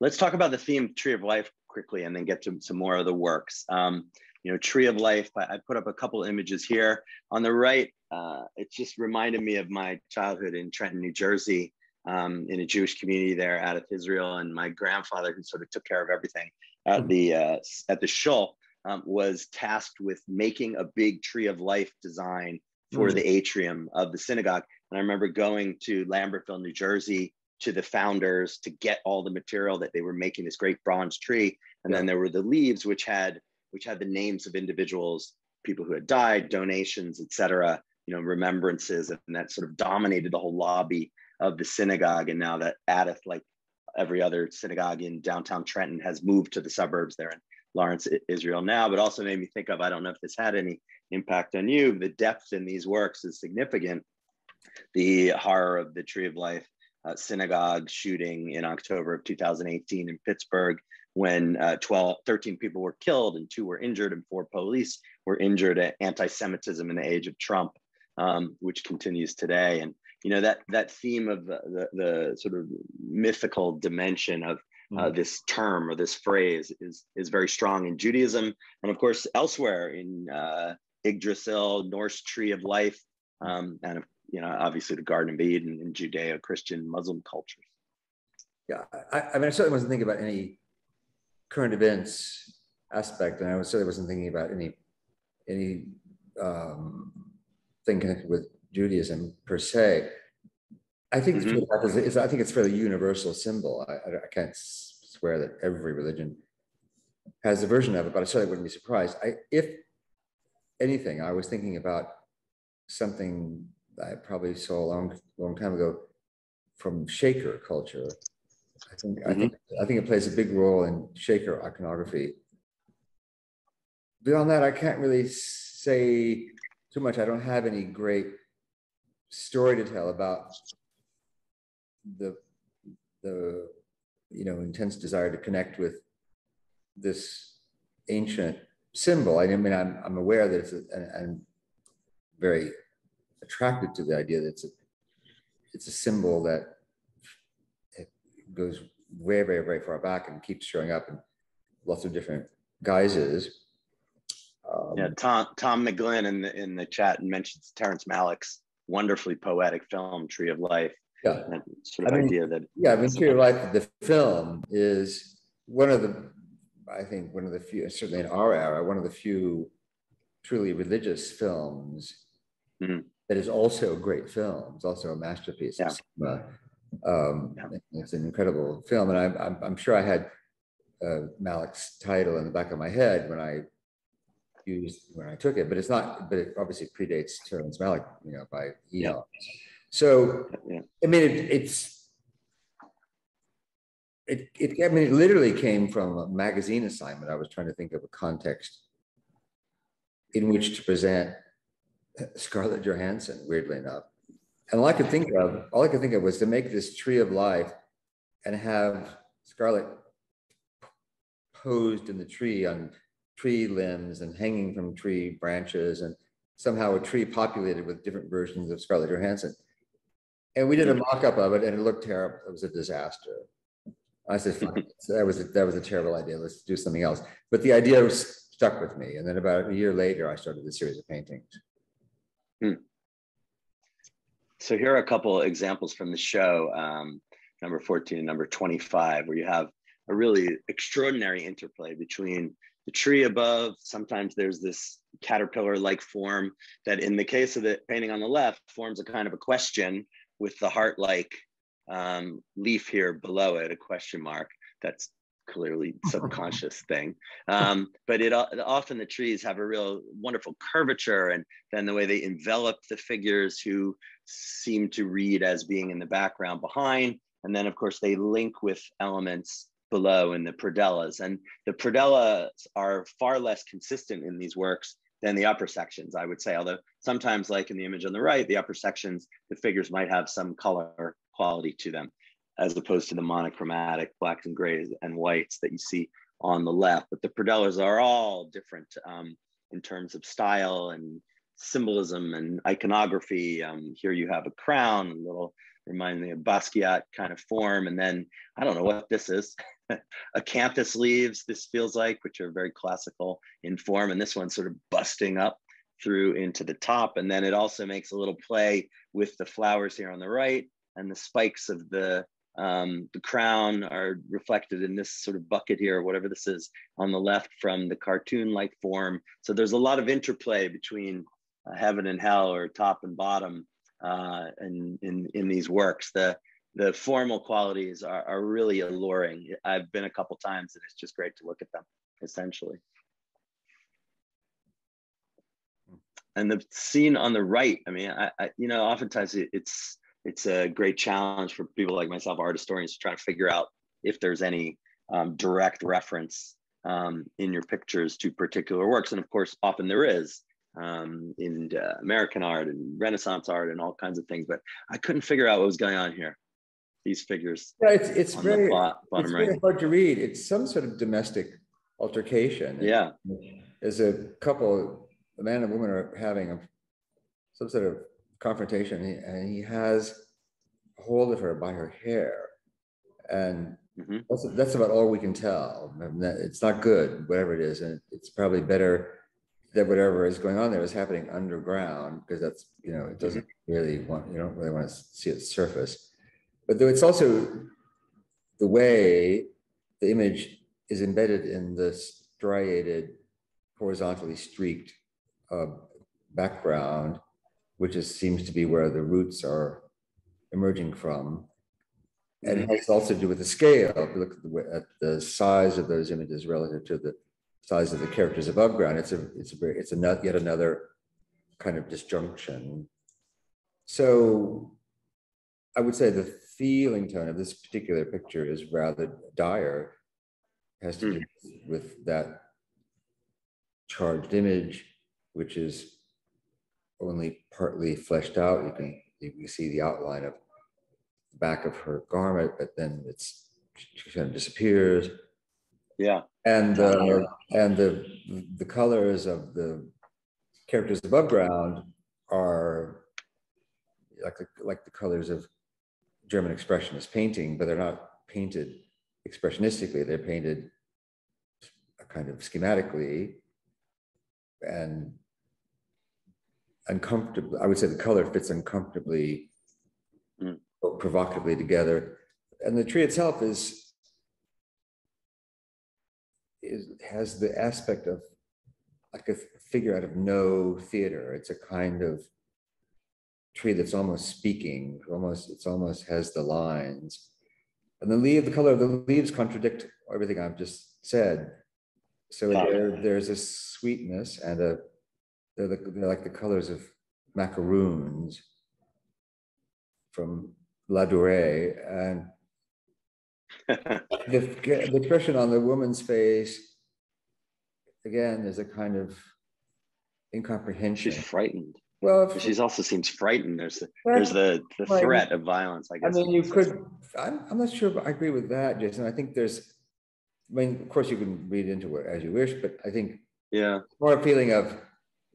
Let's talk about the theme Tree of Life quickly and then get to some more of the works. Um, you know, Tree of Life, I, I, put up a couple images here. On the right, uh, it just reminded me of my childhood in Trenton, New Jersey, um, in a Jewish community there Adath Israel. And my grandfather, who sort of took care of everything at the, uh, at the shul, um, was tasked with making a big tree of life design for mm. the atrium of the synagogue. And I remember going to Lambertville, New Jersey, to the founders to get all the material that they were making this great bronze tree. And yeah. then there were the leaves, which had which had the names of individuals, people who had died, donations, etc. You know, remembrances, and that sort of dominated the whole lobby of the synagogue. And now that Adath, like every other synagogue in downtown Trenton, has moved to the suburbs there in Lawrence Israel now, but also made me think of I don't know if this had any impact on you. The depth in these works is significant. The horror of the Tree of Life uh, synagogue shooting in October of 2018 in Pittsburgh, when uh, 12, 13 people were killed and two were injured, and four police were injured at anti Semitism in the age of Trump, um, which continues today. And you know that that theme of the, the, the sort of mythical dimension of uh, mm. this term or this phrase is is very strong in Judaism, and of course elsewhere in uh, Yggdrasil, Norse Tree of Life, um, and you know obviously the Garden of Eden in Judeo-Christian Muslim cultures. Yeah, I, I mean, I certainly wasn't thinking about any current events aspect, and I certainly wasn't thinking about any any um, thing connected with Judaism per se. I think mm-hmm. it's, I think it's fairly universal symbol. I, I, can't swear that every religion has a version of it, but I certainly wouldn't be surprised. I, if anything, I was thinking about something I probably saw a long, long time ago from Shaker culture. I think, mm-hmm. I think, I think it plays a big role in Shaker iconography. Beyond that, I can't really say too much. I don't have any great story to tell about the the you know intense desire to connect with this ancient symbol. I mean, I'm I'm aware that it's a, very attracted to the idea that it's a it's a symbol that goes very very very far back and keeps showing up in lots of different guises. Um, yeah, Tom Tom McGlynn in the in the chat mentions Terrence Malick's wonderfully poetic film Tree of Life yeah. That sort of I mean, idea that yeah, I mean, Tree of Life, the film is one of the, I think, one of the few, certainly in our era, one of the few truly religious films mm-hmm. That is also a great film. It's also a masterpiece. Yeah. Um, yeah. It's an incredible film, and I'm, I'm, I'm sure I had uh, Malick's title in the back of my head when I used when I took it, but it's not. But it obviously predates Terrence Malick, you know, by eons. Yeah. So, yeah. I mean, it, it's, it, it, I mean, it literally came from a magazine assignment. I was trying to think of a context in which to present [LAUGHS] Scarlett Johansson, weirdly enough. And all I could think of, all I could think of was to make this tree of life and have Scarlett posed in the tree on tree limbs and hanging from tree branches and somehow a tree populated with different versions of Scarlett Johansson. And we did a mock-up of it and it looked terrible. It was a disaster. I said, that was a, that was a terrible idea. Let's do something else. But the idea was stuck with me. And then about a year later, I started a series of paintings. Hmm. So here are a couple examples from the show, um, number 14 and number 25, where you have a really extraordinary interplay between the tree above. Sometimes there's this caterpillar-like form that in the case of the painting on the left forms a kind of a question with the heart-like um, leaf here below it, a question mark. That's clearly [LAUGHS] subconscious thing. Um, but it often the trees have a real wonderful curvature, and then the way they envelop the figures who seem to read as being in the background behind, and then of course they link with elements below in the predellas, and the predellas are far less consistent in these works than the upper sections, I would say. Although sometimes, like in the image on the right, the upper sections, the figures might have some color quality to them, as opposed to the monochromatic blacks and grays and whites that you see on the left. But the predellas are all different um, in terms of style and symbolism and iconography. Um, here you have a crown, a little remind me of Basquiat kind of form. And then I don't know what this is. [LAUGHS] acanthus leaves, this feels like, which are very classical in form. And this one's sort of busting up through into the top. And then it also makes a little play with the flowers here on the right and the spikes of the um, the crown are reflected in this sort of bucket here, or whatever this is on the left from the cartoon-like form. So there's a lot of interplay between uh, heaven and hell or top and bottom uh, in, in, in these works. The, the formal qualities are, are really alluring. I've been a couple times and it's just great to look at them, essentially. And the scene on the right, I mean, I, I you know, oftentimes it, it's it's a great challenge for people like myself, art historians, to try to figure out if there's any um, direct reference um, in your pictures to particular works. And of course, often there is um, in uh, American art and Renaissance art and all kinds of things. But I couldn't figure out what was going on here. These figures. Yeah, it's it's very it's right. hard to read. It's some sort of domestic altercation. Yeah, there's a couple, a man and woman are having a, some sort of confrontation, and he has hold of her by her hair, and mm-hmm. that's that's about all we can tell. It's not good, whatever it is, and it's probably better that whatever is going on there is happening underground because that's you know it doesn't mm-hmm. really want you don't really want to see its surface but though it's also the way the image is embedded in the striated horizontally streaked uh, background which is, seems to be where the roots are emerging from and it has also to do with the scale look at the, at the size of those images relative to the size of the characters above ground, it's a it's a very it's a yet another kind of disjunction. So I would say the feeling tone of this particular picture is rather dire, has to do mm. with that charged image, which is only partly fleshed out. You can you can see the outline of the back of her garment, but then it's she kind of disappears. Yeah. And uh, and the the colors of the characters above ground are like the, like the colors of German expressionist painting, but they're not painted expressionistically. They're painted kind of schematically and uncomfortably. I would say the color fits uncomfortably, mm. provocatively together. And the tree itself is is, has the aspect of like a figure out of Noh theater. It's a kind of tree that's almost speaking, almost it's almost has the lines. And the leaf, the color of the leaves contradict everything I've just said. So there, there's a sweetness and a they're, the, they're like the colors of macaroons from Ladurée and [LAUGHS] the, the expression on the woman's face, again, is a kind of incomprehension. She's frightened. Well, she also seems frightened. There's the, there's the, the threat of violence. I guess. I mean, you could. I'm, I'm not sure, but I agree with that, Jason. I think there's I mean, of course, you can read into it as you wish, but I think yeah, more a feeling of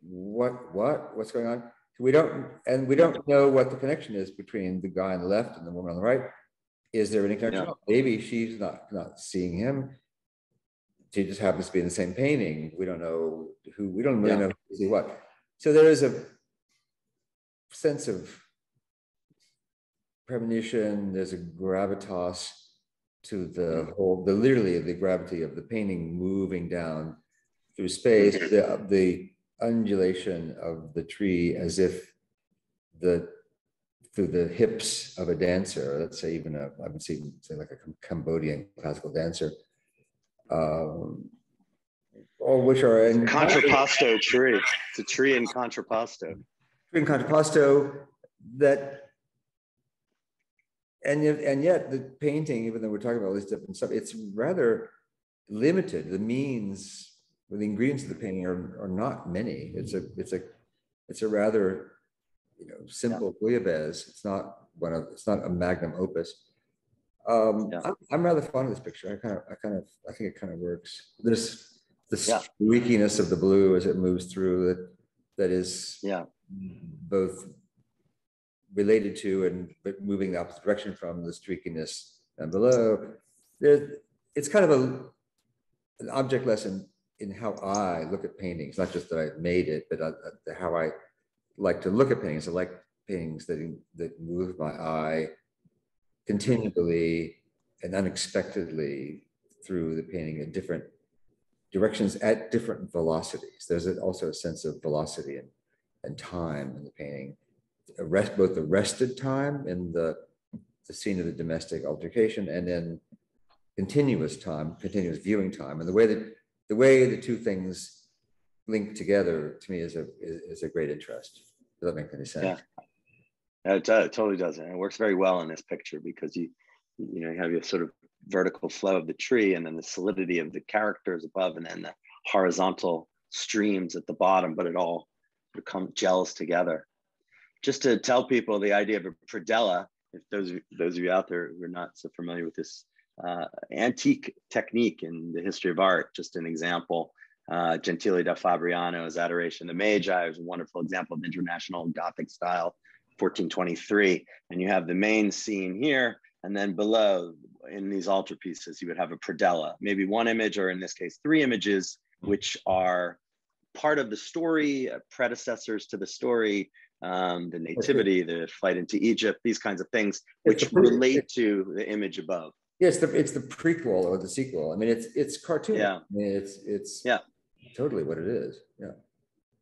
what, what, what's going on? We don't, and we don't know what the connection is between the guy on the left and the woman on the right. Is there any connection? Yeah. Maybe she's not not seeing him. She just happens to be in the same painting. We don't know who. We don't really Yeah. know who see what. So there is a sense of premonition. There's a gravitas to the mm-hmm. whole. The literally the gravity of the painting moving down through space. Mm-hmm. The the undulation of the tree as if the through the hips of a dancer, let's say even a, I would say, say like a Cambodian classical dancer, um, all which are in contrapposto tree. It's a tree in contrapposto. in contrapposto that and yet, and yet the painting, even though we're talking about all this different stuff, it's rather limited. The means, the ingredients of the painting are, are not many. It's a it's a it's a rather you know simple bouillabaisse. It's not one of it's not a magnum opus. Um, Yeah. I'm, I'm rather fond of this picture. I kind of I kind of I think it kind of works. There's the Yeah. streakiness of the blue as it moves through that that is Yeah. both related to and but moving the opposite direction from the streakiness down below. There, it's kind of a an object lesson in how I look at paintings, not just that I've made it, but uh, uh, how I like to look at paintings. I like paintings that that move my eye continually and unexpectedly through the painting in different directions at different velocities. There's also a sense of velocity and, and time in the painting. A rest, both the rested time in the, the scene of the domestic altercation and then continuous time, continuous viewing time. And the way that the way the two things link together to me is a is, is a great interest. Does that make any sense? Yeah. It, does, it totally does. And it works very well in this picture because you, you know, you have your sort of vertical flow of the tree and then the solidity of the characters above and then the horizontal streams at the bottom, but it all become gels together. Just to tell people the idea of a predella, if those, those of you out there who are not so familiar with this uh, antique technique in the history of art, just an example. Uh, Gentile da Fabriano's Adoration of the Magi is a wonderful example of international Gothic style 1423 and you have the main scene here. And then below in these altarpieces you would have a predella maybe one image or in this case three images which are part of the story uh, predecessors to the story um, the nativity the flight into egypt these kinds of things which It's a pretty- relate to the image above Yeah, it's the it's the prequel or the sequel. I mean, it's it's cartoon. Yeah. I mean, it's it's Yeah. totally what it is. Yeah.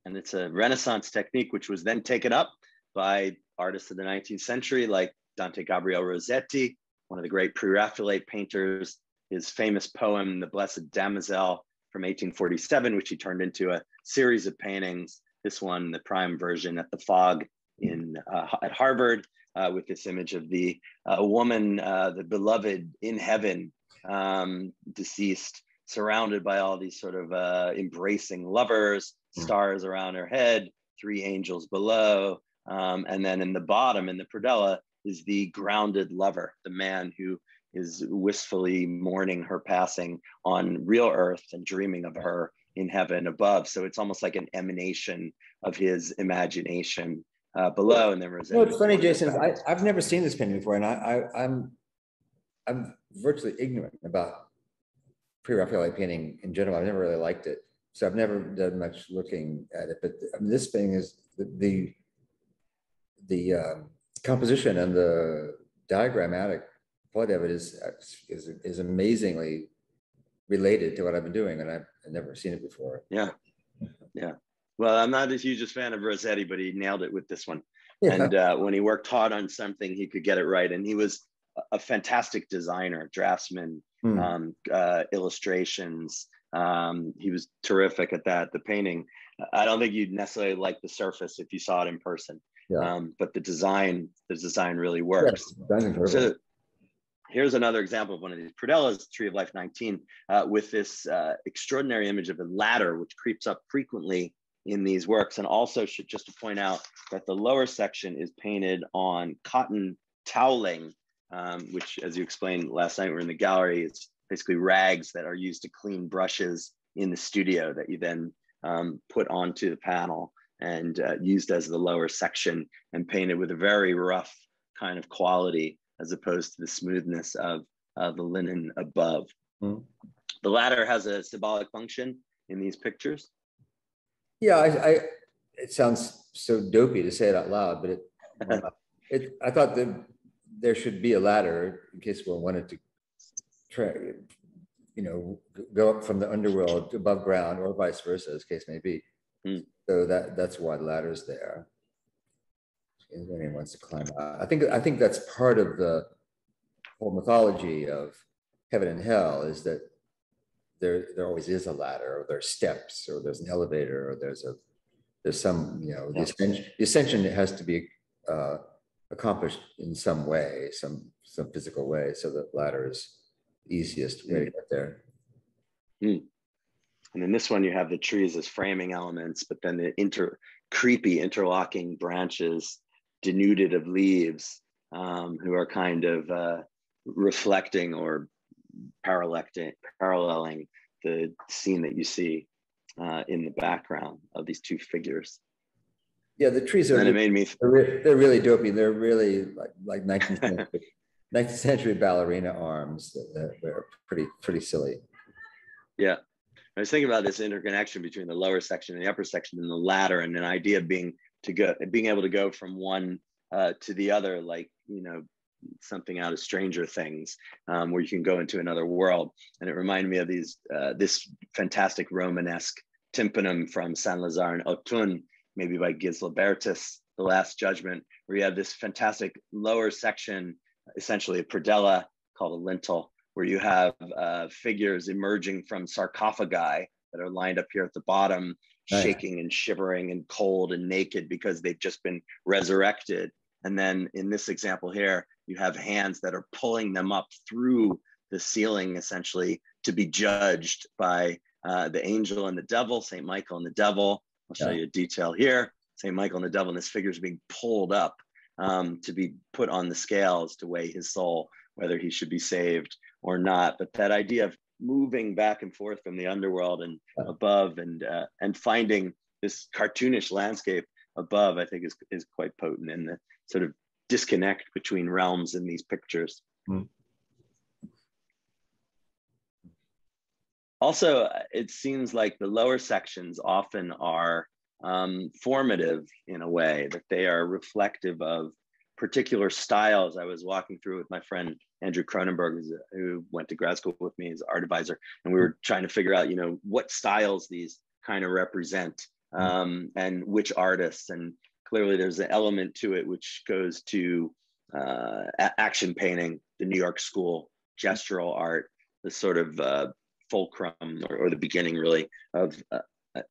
and it's a renaissance technique which was then taken up by artists of the 19th century like dante gabriel rossetti one of the great pre-raphaelite painters his famous poem the blessed damozel from 1847 which he turned into a series of paintings this one the prime version at the Fogg in uh, at harvard uh, with this image of the uh, woman uh, the beloved in heaven um, deceased surrounded by all these sort of uh, embracing lovers Mm. stars around her head three angels below um, and then in the bottom in the predella is the grounded lover the man who is wistfully mourning her passing on real earth and dreaming of her in heaven above so it's almost like an emanation of his imagination uh, below and then No, Rossetti it's funny, Jason. I I've never seen this painting before, and I, I I'm I'm virtually ignorant about pre-Raphaelite painting in general. I've never really liked it, so I've never done much looking at it. But I mean, this thing is the the, the um, composition and the diagrammatic quality of it is is is amazingly related to what I've been doing, and I've never seen it before. yeah yeah well i'm not as huge a fan of rossetti but he nailed it with this one Yeah. and uh, when he worked hard on something he could get it right and he was a- fantastic designer draftsman Hmm. um, uh, illustrations um, he was terrific at that the painting i don't think you'd necessarily like the surface if you saw it in person Yeah. um, but the design the design really works incredible. so here's another example of one of these Predellas, Tree of Life 19, uh, with this uh, extraordinary image of a ladder, which creeps up frequently in these works. And also should just to point out that the lower section is painted on cotton toweling, um, which as you explained last night, we're in the gallery, it's basically rags that are used to clean brushes in the studio that you then um, put onto the panel and uh, used as the lower section and painted with a very rough kind of quality as opposed to the smoothness of uh, the linen above. Mm. The ladder has a symbolic function in these pictures. Yeah, I, I it sounds so dopey to say it out loud, but it, [LAUGHS] it I thought that there should be a ladder in case one wanted to try, you know, go up from the underworld above ground or vice versa, as case may be. Mm. So that that's why the ladder's there. If anyone wants to climb up. I think I think that's part of the whole mythology of heaven and hell is that there there always is a ladder or there's steps or there's an elevator or there's a there's some you know the ascension, the ascension has to be uh, accomplished in some way some some physical way so the ladder is easiest way to get there. Mm. and in this one you have the trees as framing elements but then the inter creepy interlocking branches denuded of leaves um, who are kind of uh, reflecting or paralleling the scene that you see uh, in the background of these two figures. Yeah, the trees are. And it made me. They're, re they're really dopey. They're really like like 19th century, [LAUGHS] 19th century ballerina arms. They're pretty pretty silly. Yeah, I was thinking about this interconnection between the lower section and the upper section, and the ladder, and an idea of being to go, being able to go from one uh, to the other, like you know, something out of Stranger Things, um, where you can go into another world. And it reminded me of these uh, this fantastic Romanesque tympanum from Saint Lazare and Autun, maybe by Gislebertus, The Last Judgment, where you have this fantastic lower section, essentially a predella called a lintel, where you have uh, figures emerging from sarcophagi that are lined up here at the bottom, nice. shaking and shivering and cold and naked because they've just been resurrected. And then in this example here, you have hands that are pulling them up through the ceiling essentially to be judged by uh, the angel and the devil, St. Michael and the devil. I'll show yeah. you a detail here. St. Michael and the devil, and this figure is being pulled up um, to be put on the scales to weigh his soul, whether he should be saved or not. But that idea of moving back and forth from the underworld and yeah. above and uh, and finding this cartoonish landscape above, I think is, is quite potent in the sort of disconnect between realms in these pictures. Mm. Also, it seems like the lower sections often are um, formative in a way, that they are reflective of particular styles. I was walking through with my friend Andrew Cronenberg, who went to grad school with me as art advisor, and we were trying to figure out, you know, what styles these kind of represent hmm. um, and which artists. And clearly there's an element to it which goes to uh, action painting, the New York School, gestural art, the sort of uh, fulcrum or, or, the beginning really of uh,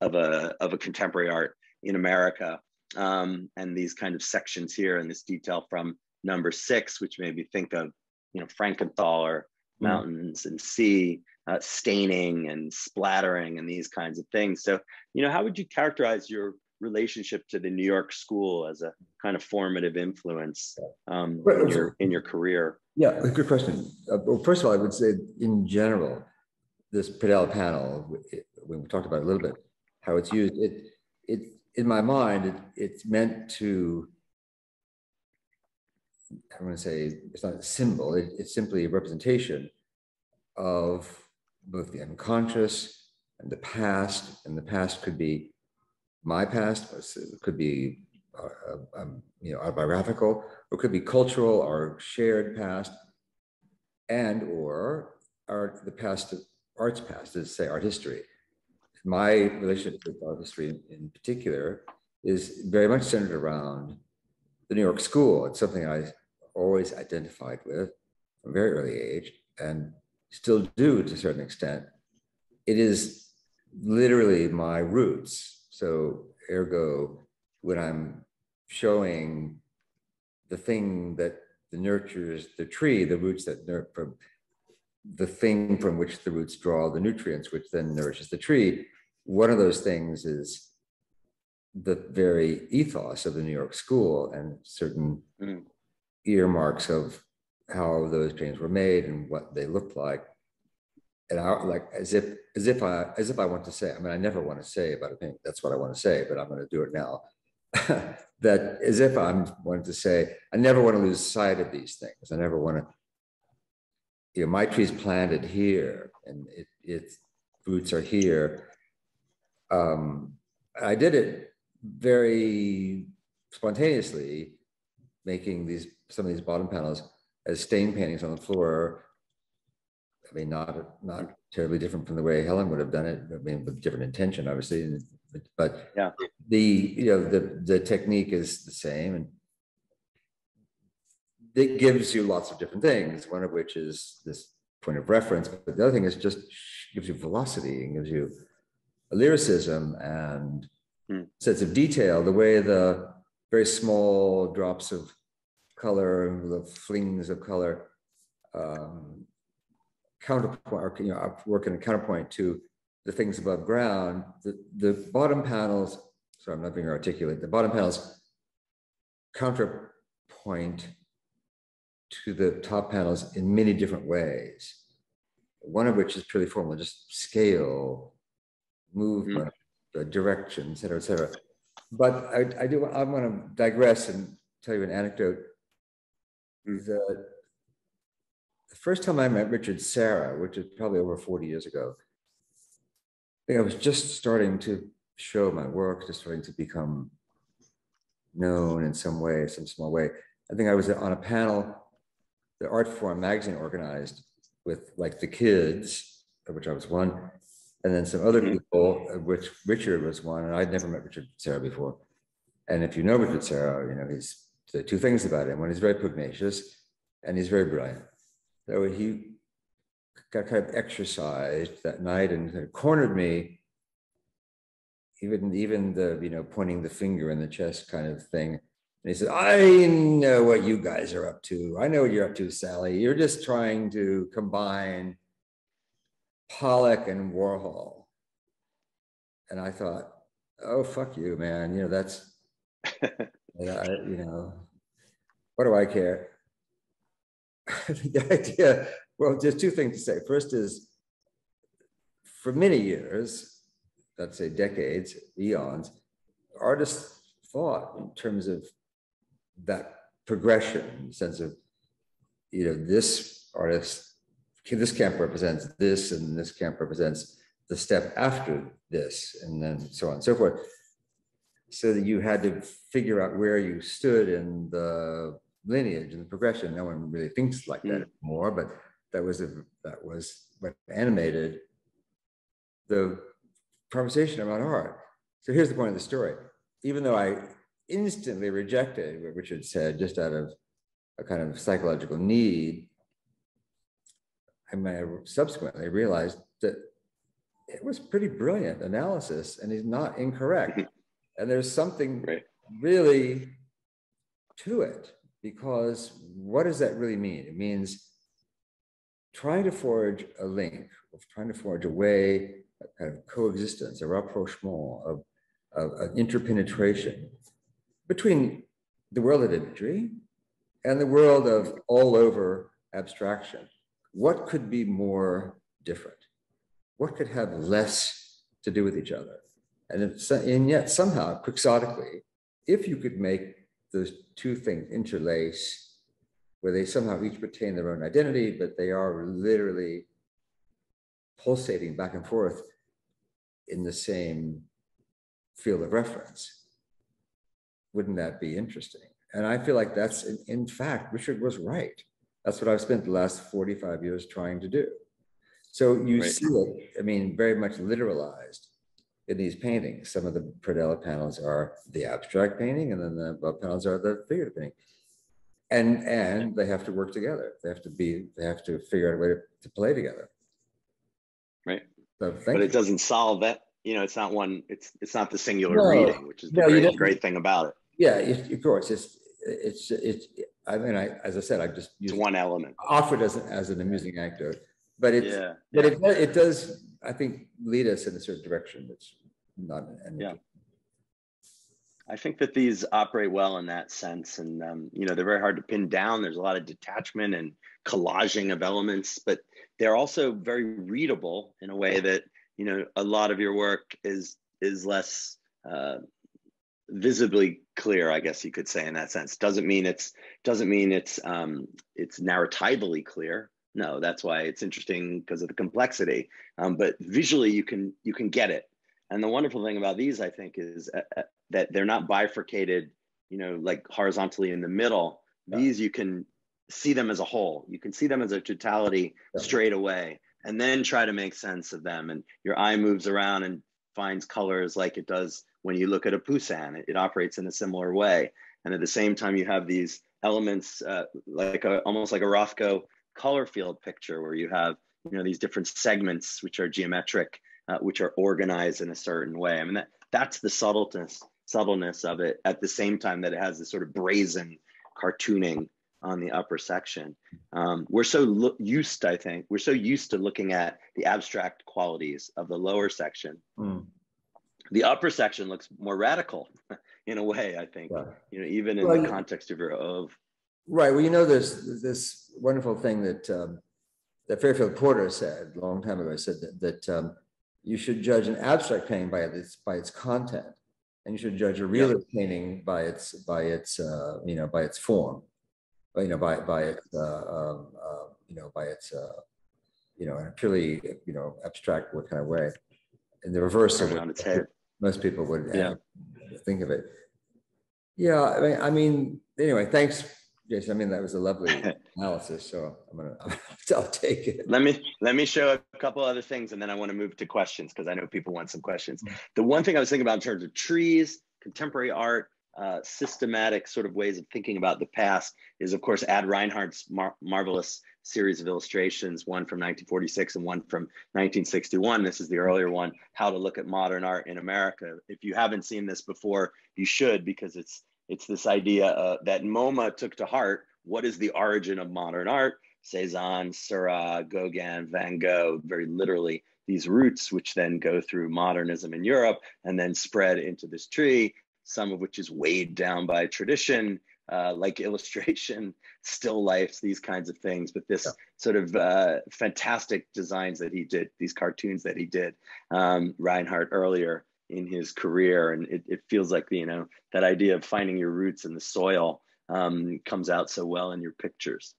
of a of a contemporary art in America. Um, and these kind of sections here and this detail from number six, which made me think of you know Frankenthaler, mm. mountains and sea, uh, staining and splattering and these kinds of things. So you know, how would you characterize your relationship to the New York school as a kind of formative influence um, in, your, in your career? Yeah, good question. Uh, well, first of all, I would say in general, this predella panel, when we talked about it a little bit, how it's used, it, it in my mind, it, it's meant to, I'm going to say, it's not a symbol, it, it's simply a representation of both the unconscious and the past, and the past could be my past, could be uh, um, you know autobiographical, or could be cultural or shared past, and or art the past arts past is say art history. My relationship with art history in particular is very much centered around the New York School. It's something I always identified with from very early age and still do to a certain extent. It is literally my roots so ergo, when I'm showing the thing that nurtures the tree, the roots that from the thing from which the roots draw the nutrients, which then nourishes the tree. One of those things is the very ethos of the New York School and certain mm. earmarks of how those paintings were made and what they looked like. And I like as if as if I as if I want to say. I mean, I never want to say about a painting. That's what I want to say, but I'm going to do it now. [LAUGHS] that as if I'm wanting to say, I never want to lose sight of these things. I never want to. You know, my tree's planted here, and it, its roots are here. Um, I did it very spontaneously, making these some of these bottom panels as stain paintings on the floor I mean, not not terribly different from the way Helen would have done it. I mean, with different intention, obviously. But yeah, the you know the the technique is the same, and it gives you lots of different things. One of which is this point of reference, but the other thing is just gives you velocity and gives you a lyricism and hmm. sense of detail. The way the very small drops of color, the flings of color. Um, counterpoint, or, you know, work in a counterpoint to the things above ground, the, the bottom panels, sorry, I'm not being articulate, the bottom panels counterpoint to the top panels in many different ways. One of which is purely formal, just scale, movement, mm-hmm. direction, et cetera, et cetera. But I, I do, I want to digress and tell you an anecdote. Mm. The first time I met Richard Serra, which is probably over 40 years ago, I think I was just starting to show my work, just starting to become known in some way, some small way. I think I was on a panel the Artforum magazine organized with like the kids, of which I was one, and then some other mm-hmm. people, of which Richard was one, and I'd never met Richard Serra before. And if you know Richard Serra, you know he's the two things about him. One, he's very pugnacious, and he's very brilliant. So he got kind of exercised that night and kind of cornered me. Even even the you know pointing the finger in the chest kind of thing. And he said, I know what you guys are up to. I know what you're up to, Salle. You're just trying to combine Pollock and Warhol. And I thought, oh, fuck you, man. You know, that's, [LAUGHS] you know, what do I care? [LAUGHS] the idea, well, there's two things to say. First is for many years, let's say decades, eons, artists thought in terms of that progression, in the sense of, you know, this artist, this camp represents this, and this camp represents the step after this, and then so on and so forth. So that you had to figure out where you stood in the lineage and the progression. No one really thinks like that mm. anymore, but that was a, that was what animated the conversation about art. So here's the point of the story. Even though I instantly rejected what Richard said, just out of a kind of psychological need, I may subsequently realized that it was pretty brilliant analysis, and he's not incorrect. [LAUGHS] and there's something right. really to it because what does that really mean? It means trying to forge a link, of trying to forge a way, a kind of coexistence, a rapprochement of, of an interpenetration between the world of imagery and the world of all over abstraction. What could be more different? What could have less to do with each other? And, if, and yet somehow, quixotically, if you could make those two things interlace, where they somehow each retain their own identity, but they are literally pulsating back and forth in the same field of reference. Wouldn't that be interesting? And I feel like that's, in, in fact, Richard was right. That's what I've spent the last 45 years trying to do. So you right. see it, I mean, very much literalized in these paintings. Some of the predella panels are the abstract painting, and then the above panels are the figurative painting. And and they have to work together. They have to be. They have to figure out a way to, to play together. Right. So but you. it doesn't solve that. You know, it's not one. It's it's not the singular no, reading, which is the no, great, great thing about it. Yeah, it, of course. It's it's it's. I mean, I as I said, I just used, it's one element offered as as an amusing anecdote, but it's yeah, but yeah. it it does I think lead us in a certain direction that's not an yeah. I think that these operate well in that sense, and um, you know they're very hard to pin down. There's a lot of detachment and collaging of elements, but they're also very readable in a way that you know a lot of your work is is less uh, visibly clear i guess you could say in that sense. Doesn't mean it's doesn't mean it's um, it's narratively clear. No that's why it's interesting because of the complexity. Um, but visually you can you can get it and the wonderful thing about these i think is uh, uh that they're not bifurcated you know like horizontally in the middle yeah. these you can see them as a whole you can see them as a totality yeah. straight away and then try to make sense of them and your eye moves around and finds colors like it does when you look at a Poussin. It, it operates in a similar way. And at the same time, you have these elements uh, like a, almost like a Rothko color field picture where you have you know these different segments which are geometric, uh, which are organized in a certain way. I mean that that's the subtleness subtleness of it. At the same time that it has this sort of brazen cartooning on the upper section. Um, we're so lo- used, I think, we're so used to looking at the abstract qualities of the lower section. Mm. The upper section looks more radical [LAUGHS] in a way, I think, right. you know, even in well, the context of your of. Right. Well, you know, there's this wonderful thing that um, that Fairfield Porter said a long time ago. Said that, that um, you should judge an abstract painting by its by its content, and you should judge a realist yeah. painting by its by its uh, you know by its form you know, by by its, uh, um, uh, you know, by its, uh, you know, in a purely, you know, abstract what kind of way. In the reverse of what most people would yeah. think of it. Yeah, I mean, I mean, anyway, thanks, Jason. I mean, that was a lovely [LAUGHS] analysis. So I'm gonna, [LAUGHS] I'll take it. Let me let me show a couple other things, and then I want to move to questions because I know people want some questions. Mm-hmm. The one thing I was thinking about in terms of trees, contemporary art, uh, systematic sort of ways of thinking about the past is, of course, Ad Reinhardt's mar- marvelous series of illustrations, one from 1946 and one from 1961. This is the earlier one, How to Look at Modern Art in America. If you haven't seen this before, you should because it's it's this idea uh, that MoMA took to heart. What is the origin of modern art? Cezanne, Seurat, Gauguin, Van Gogh, very literally these roots, which then go through modernism in Europe and then spread into this tree some of which is weighed down by tradition, uh, like [LAUGHS] illustration, still lifes, these kinds of things. But this yeah. sort of uh, fantastic designs that he did, these cartoons that he did, um, Reinhardt earlier in his career, and it, it, feels like you know that idea of finding your roots in the soil um, comes out so well in your pictures.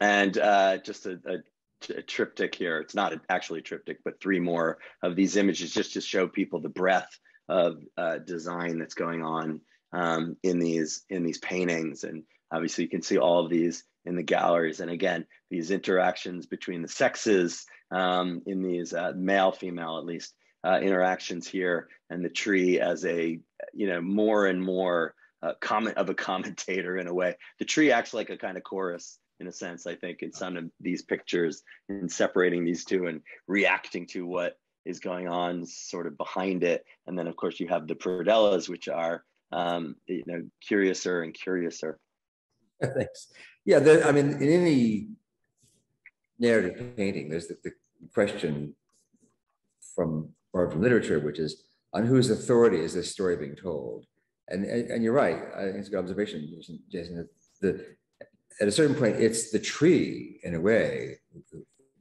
And uh, just a, a, a triptych here. It's not actually a triptych, but three more of these images just to show people the breadth of uh, design that's going on um, in these in these paintings and obviously you can see all of these in the galleries and again these interactions between the sexes um, in these uh, male female at least uh, interactions here and the tree as a you know more and more uh, comment of a [LAUGHS] commentator in a way the tree acts like a kind of chorus in a sense i think in some of these pictures in separating these two and reacting to what is going on sort of behind it. And then of course you have the predellas, which are, um, you know, curiouser and curiouser. [LAUGHS] Thanks. Yeah, the, I mean, in any narrative painting, there's the, the question from or from literature, which is on whose authority is this story being told? And, and, and you're right. I think it's a good observation, Jason. The, at a certain point, it's the tree in a way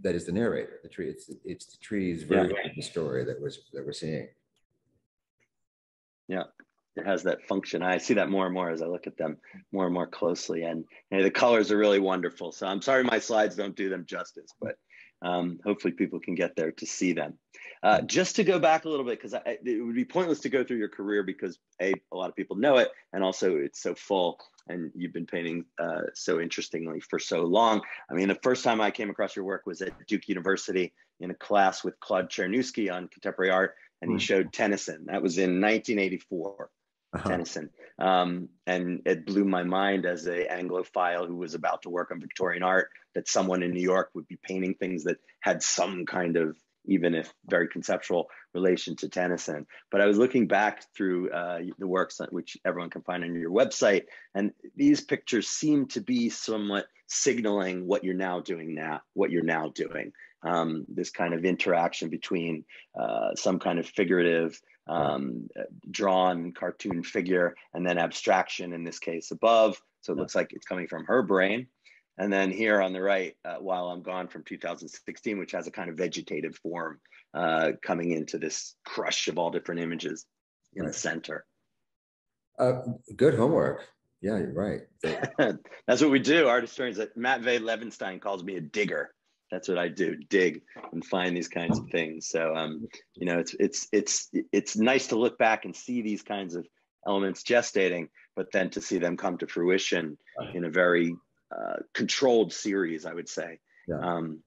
that is the narrator, the tree. It's it's the tree's version yeah. of the story that was that we're seeing. Yeah, it has that function. I see that more and more as I look at them more and more closely, and know, the colors are really wonderful. So I'm sorry my slides don't do them justice, but um, hopefully people can get there to see them. Uh, just to go back a little bit, because it would be pointless to go through your career because a a lot of people know it, and also it's so full and you've been painting uh, so interestingly for so long. I mean, the first time I came across your work was at Duke University in a class with Claude Czerniawski on contemporary art, and he hmm. showed Tennyson. That was in 1984. Uh-huh. Tennyson, um, and it blew my mind as a Anglophile who was about to work on Victorian art that someone in New York would be painting things that had some kind of even if very conceptual relation to Tennyson. But I was looking back through uh, the works which everyone can find on your website, and these pictures seem to be somewhat signaling what you're now doing now, what you're now doing. Um, this kind of interaction between uh, some kind of figurative, um, drawn cartoon figure, and then abstraction in this case above. So it looks like it's coming from her brain. And then here on the right, uh, while I'm gone from 2016, which has a kind of vegetative form uh, coming into this crush of all different images in right. the center. Uh, good homework. Yeah, you're right. [LAUGHS] That's what we do. Art historians. Matvey Levenstein calls me a digger. That's what I do: dig and find these kinds of things. So, um, you know, it's it's it's it's nice to look back and see these kinds of elements gestating, but then to see them come to fruition in a very uh, controlled series, I would say, yeah. um,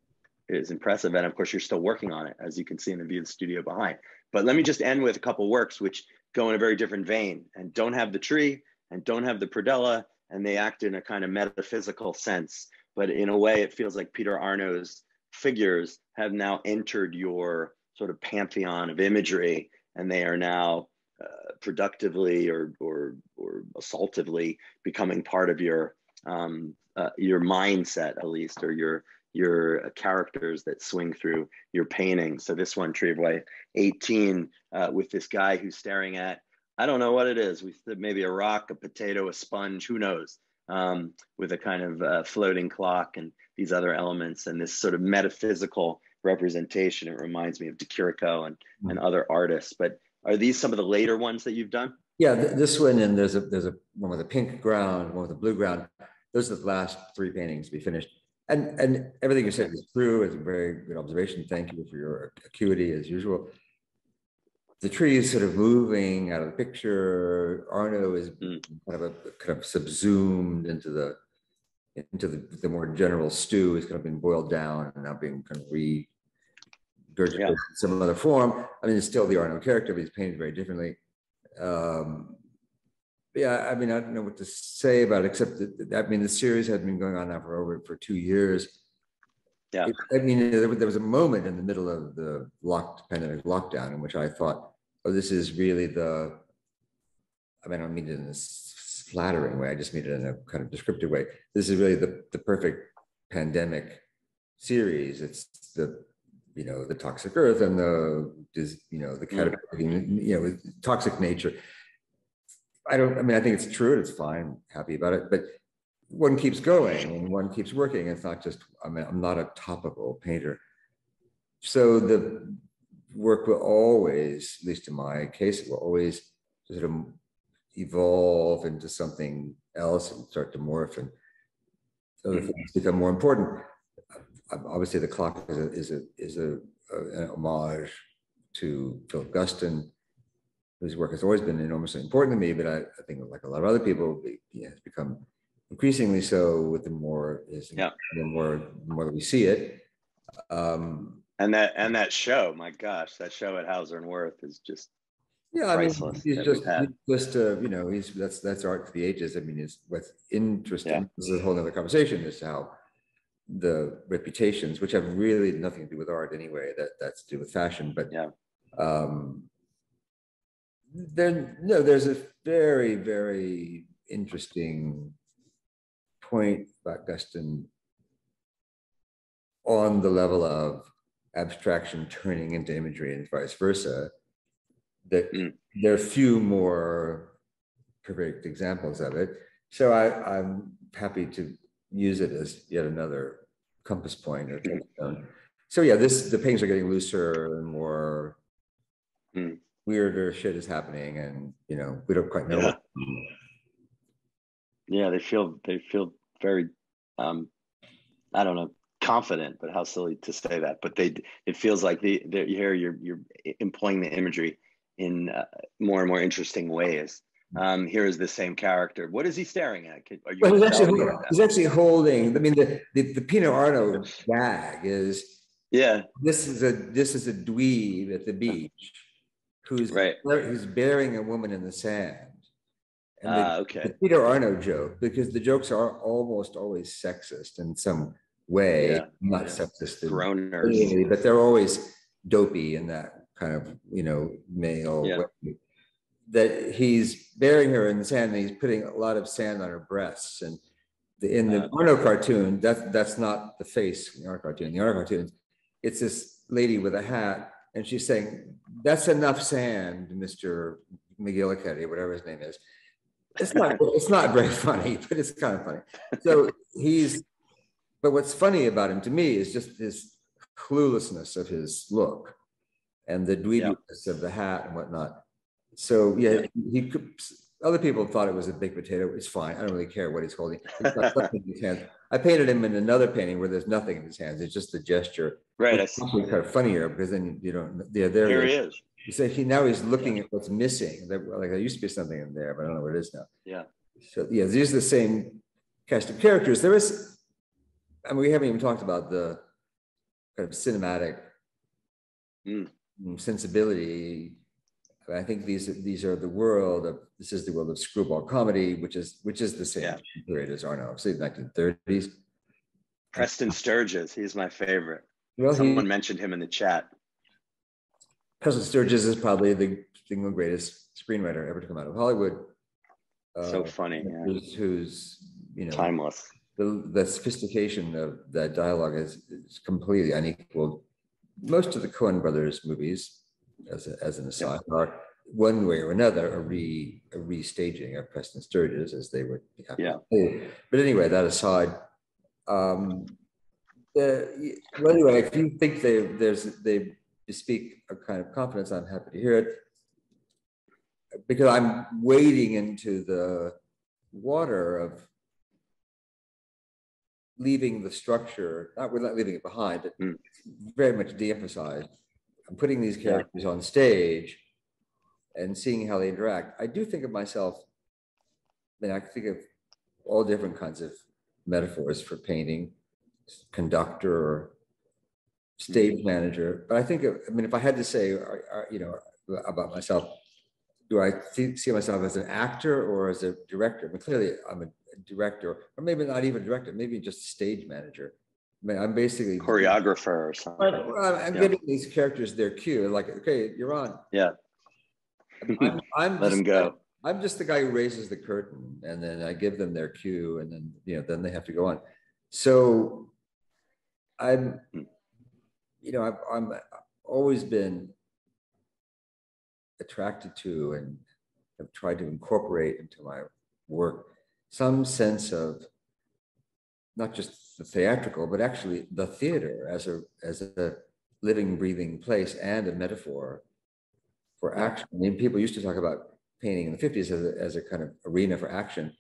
is impressive. And of course, you're still working on it, as you can see in the view of the studio behind. But let me just end with a couple works which go in a very different vein and don't have the tree and don't have the predella, and they act in a kind of metaphysical sense. But in a way, it feels like Peter Arno's figures have now entered your sort of pantheon of imagery, and they are now uh, productively or, or, or assaultively becoming part of your um, uh, your mindset at least or your your characters that swing through your painting so this one tree of life 18 uh, with this guy who's staring at i don't know what it is we maybe a rock a potato a sponge who knows? Um, with a kind of uh, floating clock and these other elements and this sort of metaphysical representation. It reminds me of de Chirico and, mm-hmm. and other artists. But are these some of the later ones that you've done? Yeah th- this one and there's a there's a one with a pink ground one with a blue ground those are the last three paintings to be finished. And, and everything you said is true. It's a very good observation. Thank you for your acuity as usual. The tree is sort of moving out of the picture. Arno is mm. kind of a kind of subsumed into the into the, the more general stew is kind of been boiled down and now being kind of re yeah. in some other form. I mean, it's still the Arno character, but he's painted very differently. Um, yeah, I mean, I don't know what to say about it, except that, I mean, the series had been going on now for over for two years. Yeah. It, I mean, there, there was a moment in the middle of the locked pandemic lockdown in which I thought, oh, this is really the, I mean, I don't mean it in a flattering way. I just mean it in a kind of descriptive way. This is really the, the perfect pandemic series. It's the, you know, the toxic earth and the, you know, the kind mm. you know, toxic nature I don't, I mean, I think it's true. It's fine. Happy about it. But one keeps going and one keeps working. It's not just, I mean, I'm not a topical painter. So the work will always, at least in my case, it will always sort of evolve into something else and start to morph and other mm-hmm. things become more important. Obviously, the clock is a is a is a, a an homage to Philip Guston whose work has always been enormously important to me, but I, I think like a lot of other people, it has become increasingly so with the more is yeah. the more the more that we see it. Um, and that and that show, my gosh, that show at Hauser and Wirth is just yeah. I mean, he's just just uh, you know he's that's that's art for the ages. I mean, it's what's interesting. Yeah. This is a whole other conversation. Is how the reputations, which have really nothing to do with art anyway, that that's to do with fashion, but yeah. Um, then no, there's a very, very interesting point about Guston on the level of abstraction turning into imagery and vice versa. That mm. there are few more perfect examples of it. So I, I'm happy to use it as yet another compass point or So yeah, this the paintings are getting looser and more mm weirder shit is happening and you know we don't quite know yeah, yeah they feel they feel very um i don't know confident but how silly to say that but they it feels like the, here you're you're employing the imagery in uh, more and more interesting ways um, here is the same character. What is he staring at? Are you well, he's, actually, he's actually holding. I mean, the the, the Pino Arno bag is. Yeah. This is a this is a dweeb at the beach, who's right. who's burying a woman in the sand. And the, uh, okay. the Peter Arno joke, because the jokes are almost always sexist in some way, yeah. not yeah. sexist, Groaners. but they're always dopey in that kind of you know male yeah. way. That he's burying her in the sand, and he's putting a lot of sand on her breasts. And the, in the uh, Arno cartoon, that's that's not the face in the Arno cartoon. In the Arno cartoon, it's this lady with a hat and she's saying, "That's enough sand, Mister McGillicuddy, whatever his name is." It's not. it's not very [LAUGHS] funny, but it's kind of funny. So he's but what's funny about him to me is just his cluelessness of his look and the dweebiness of the hat and whatnot. So yeah, he could. Other people thought it was a big potato. It's fine. I don't really care what he's holding. He's got something in his hand. I painted him in another painting where there's nothing in his hands. It's just the gesture. Right. It's kind of funnier because then you don't. Yeah, there Here he is. You say he now he's looking at what's missing. There, like there used to be something in there, but I don't know what it is now. Yeah. So yeah, these are the same cast of characters. There is, I mean, we haven't even talked about the kind of cinematic Mm. mm, sensibility. I think these these are the world of this is the world of screwball comedy, which is which is the same Yeah. period as Arno, say nineteen thirties. Preston Sturges. He's my favorite. Well, he, Someone mentioned him in the chat. Preston Sturges is probably the single greatest screenwriter ever to come out of Hollywood. So Uh, funny. Yeah. who's, who's you know Timeless. the, the sophistication of that dialogue is, is completely unequaled. Most of the Coen brothers movies, as, a, as an aside, are one way or another a re a restaging of Preston Sturges as they would to Yeah. But anyway, that aside, um, the, well, anyway, if you think they there's they speak a kind of confidence, I'm happy to hear it because I'm wading into the water of leaving the structure, not we're not leaving it behind, but Mm. very much de-emphasized. I'm putting these characters on stage and seeing how they interact. I do think of myself, I mean, I think of all different kinds of metaphors for painting, conductor or stage mm-hmm. manager. But I think, of, I mean, if I had to say, are- are, you know, about myself, do I see, see myself as an actor or as a director? I mean, clearly I'm a director, or maybe not even a director, maybe just a stage manager. I'm basically Choreographer or something. Well, I'm Yeah. giving these characters their cue, like, okay, you're on. Yeah. I'm, I'm Let just him go. I'm just the guy who raises the curtain and then I give them their cue and then, you know, then they have to go on. So I'm, you know, I've, I'm always been attracted to and have tried to incorporate into my work some sense of not just the theatrical, but actually the theater as a, as a living, breathing place and a metaphor for action. I mean, people used to talk about painting in the fifties as a, as a kind of arena for action.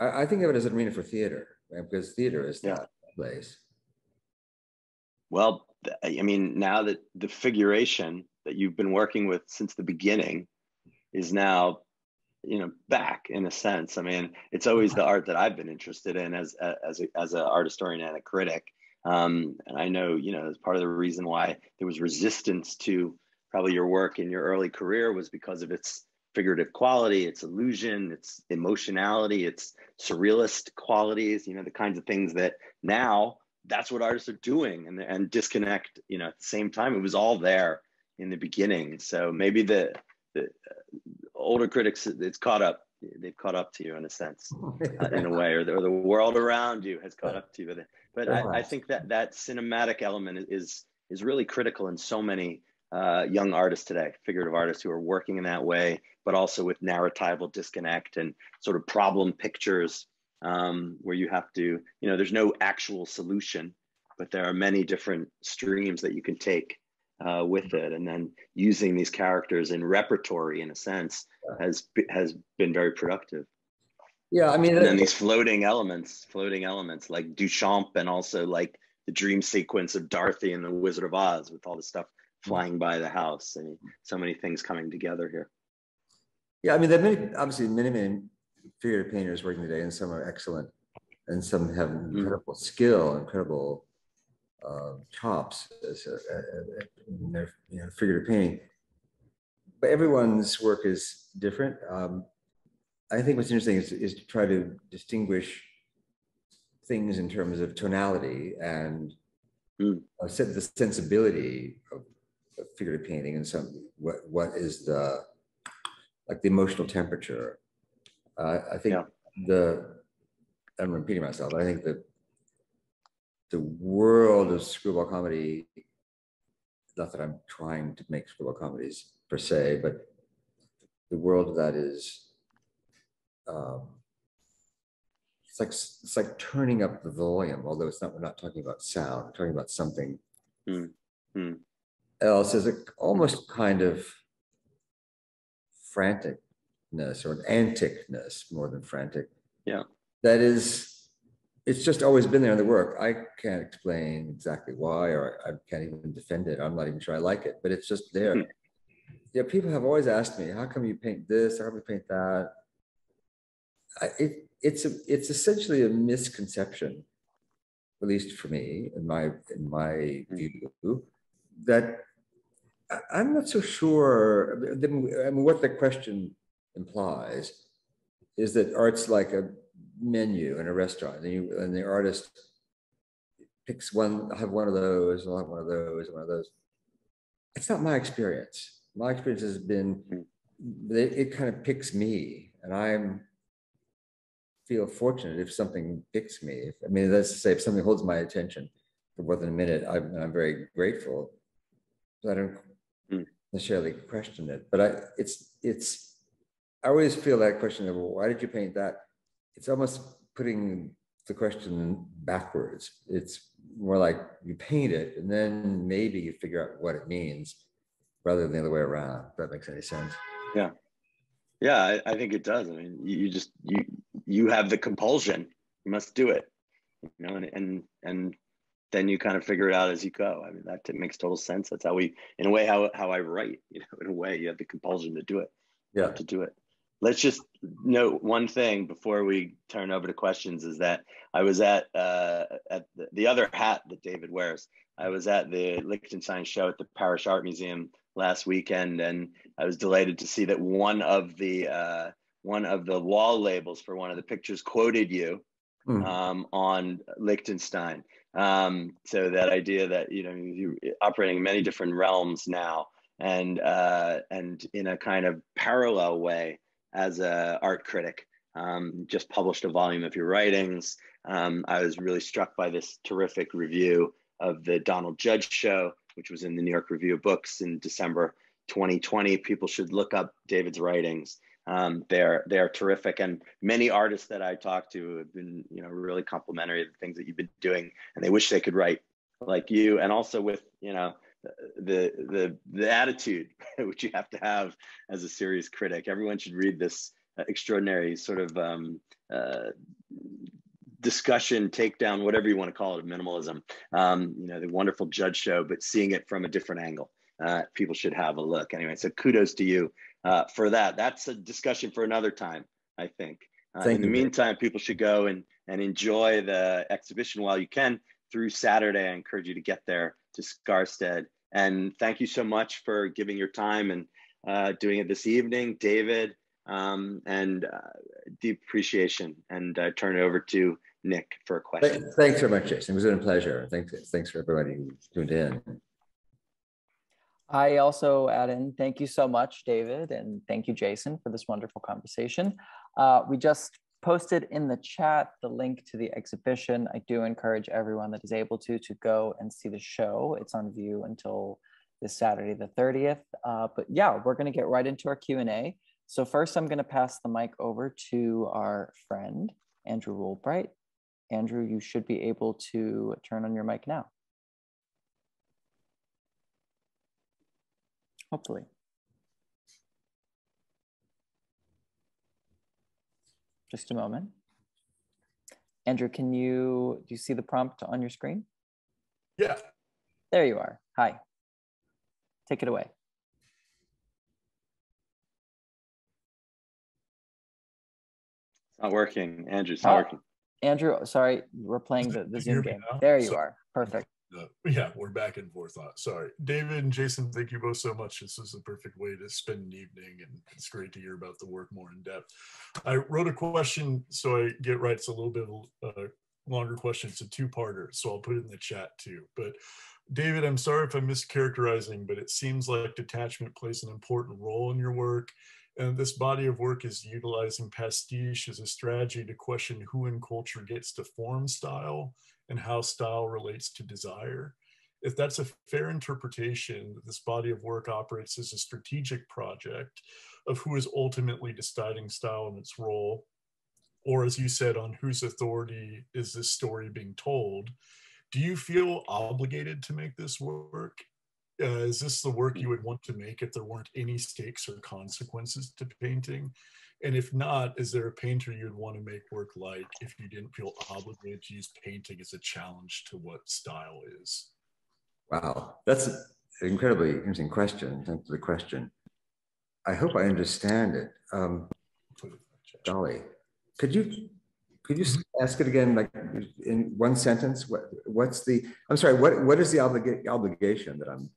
I, I think of it as an arena for theater, right? because theater is Yeah. that place. Well, I mean, now that the figuration that you've been working with since the beginning is now, you know, back in a sense. I mean, it's always the art that I've been interested in as a, as a, as an art historian and a critic. Um, and I know, you know, as part of the reason why there was resistance to probably your work in your early career was because of its figurative quality, its illusion, its emotionality, its surrealist qualities. You know, the kinds of things that now that's what artists are doing and, and disconnect you know at the same time it was all there in the beginning so maybe the the older critics it's caught up. They've caught up to you in a sense [LAUGHS] uh, in a way or the, or the world around you has caught up to you but, but I, I think that that cinematic element is is really critical in so many uh, young artists today figurative artists who are working in that way but also with narratival disconnect and sort of problem pictures um, where you have to, you know, there's no actual solution, but there are many different streams that you can take uh, with mm-hmm. it, and then using these characters in repertory, in a sense, has has been very productive. Yeah, I mean, And then these floating elements, floating elements like Duchamp, and also like the dream sequence of Dorothy and the Wizard of Oz, with all the stuff mm-hmm. flying by the house. I mean, so many things coming together here. Yeah, I mean, there are many, obviously many, many figurative painters working today, and some are excellent, and some have mm-hmm. incredible skill, incredible uh, chops as a, a- a- in their you know, figurative painting. But everyone's work is different. Um, I think what's interesting is, is to try to distinguish things in terms of tonality and Mm. uh, the sensibility of, of figurative painting and some what what is the like the emotional temperature. Uh, I think Yeah. the I'm repeating myself. I think that the world of screwball comedy. Not that I'm trying to make screwball comedies per se, but the world of that is um, it's like it's like turning up the volume, although it's not. We're not talking about sound. We're talking about something Mm, mm. else. Is a almost kind of franticness or an anticness more than frantic. Yeah. That is. It's just always been there in the work. I can't explain exactly why, or I can't even defend it. I'm not even sure I like it, but it's just there. Hmm. Yeah, people have always asked me, "How come you paint this? How come you paint that?" I, it, it's a, it's essentially a misconception, at least for me, in my in my Hmm. view, that I- I'm not so sure. I mean, what the question implies is that art's like a menu in a restaurant, and you and the artist picks one. I have one of those. I'll have one of those. One of those. It's not my experience. My experience has been it, it kind of picks me, and I'm feel fortunate if something picks me. If, I mean, let's say if something holds my attention for more than a minute, I'm, I'm very grateful. But I don't Mm. necessarily question it. But I, it's, it's. I always feel that question of well, why did you paint that? It's almost putting the question backwards. It's more like you paint it, and then maybe you figure out what it means, rather than the other way around. If that makes any sense. Yeah, I, I think it does. I mean, you, you just you you have the compulsion. You must do it, you know, and and and then you kind of figure it out as you go. I mean, that makes total sense. That's how we, in a way, how how I write. You know, in a way, you have the compulsion to do it. Yeah. to do it. Let's just note one thing before we turn over to questions: is that I was at uh, at the, the other hat that David wears. I was at the Lichtenstein show at the Parrish Art Museum last weekend, and I was delighted to see that one of the uh, one of the wall labels for one of the pictures quoted you Hmm. um, on Lichtenstein. Um, so that idea that you know you're operating in many different realms now, and uh, and in a kind of parallel way as a art critic. Um, just published a volume of your writings. Um, I was really struck by this terrific review of the Donald Judd Show, which was in the New York Review of Books in December 2020. People should look up David's writings. Um, they're they're terrific, and many artists that I talk to have been you know really complimentary of the things that you've been doing, and they wish they could write like you, and also with you know the the the attitude [LAUGHS] which you have to have as a serious critic. Everyone should read this extraordinary sort of um, uh, discussion, takedown, whatever you want to call it, of minimalism. Um, you know, the wonderful Judd Show, but seeing it from a different angle. Uh, people should have a look. Anyway, so kudos to you uh, for that. That's a discussion for another time, I think. Uh, in the meantime, people should go and, and enjoy the exhibition while you can through Saturday. I encourage you to get there to Skarstedt. And thank you so much for giving your time and uh, doing it this evening, David, um, and uh, deep appreciation. And uh, turn it over to Nick for a question. Th- Thanks very much, Jason. It was a pleasure. Thanks, thanks for everybody who tuned in. I also add in thank you so much, David, and thank you, Jason, for this wonderful conversation. Uh, we just posted in the chat the link to the exhibition. I do encourage everyone that is able to to go and see the show. It's on view until this Saturday, the 30th. Uh, but yeah, we're going to get right into our Q&A. So first, I'm going to pass the mic over to our friend, Andrew Woolbright. Andrew, you should be able to turn on your mic now. Hopefully. Just a moment. Andrew, can you, do you see the prompt on your screen? Yeah. There you are. Hi. Take it away. It's not working. Andrew, it's not Oh. working. Andrew, sorry, we're playing the, the Zoom game. There you So- are. Perfect. Uh, yeah, we're back and forth. Sorry. David and Jason, thank you both so much. This is the perfect way to spend an evening, and it's great to hear about the work more in depth. I wrote a question, so I get right. It's a little bit a longer question. It's a two parter, so I'll put it in the chat too. But David, I'm sorry if I'm mischaracterizing, but it seems like detachment plays an important role in your work. And this body of work is utilizing pastiche as a strategy to question who in culture gets to form style and how style relates to desire. If that's a fair interpretation, this body of work operates as a strategic project of who is ultimately deciding style and its role, or as you said, on whose authority is this story being told? Do you feel obligated to make this work? Uh, is this the work you would want to make if there weren't any stakes or consequences to painting? And if not, is there a painter you'd want to make work like if you didn't feel obligated to use painting as a challenge to what style is? Wow, that's an incredibly interesting question. Thanks for the question. I hope I understand it. Um, Dolly, could you could you ask it again, like in one sentence? What what's the? I'm sorry. What what is the obliga- obligation that I'm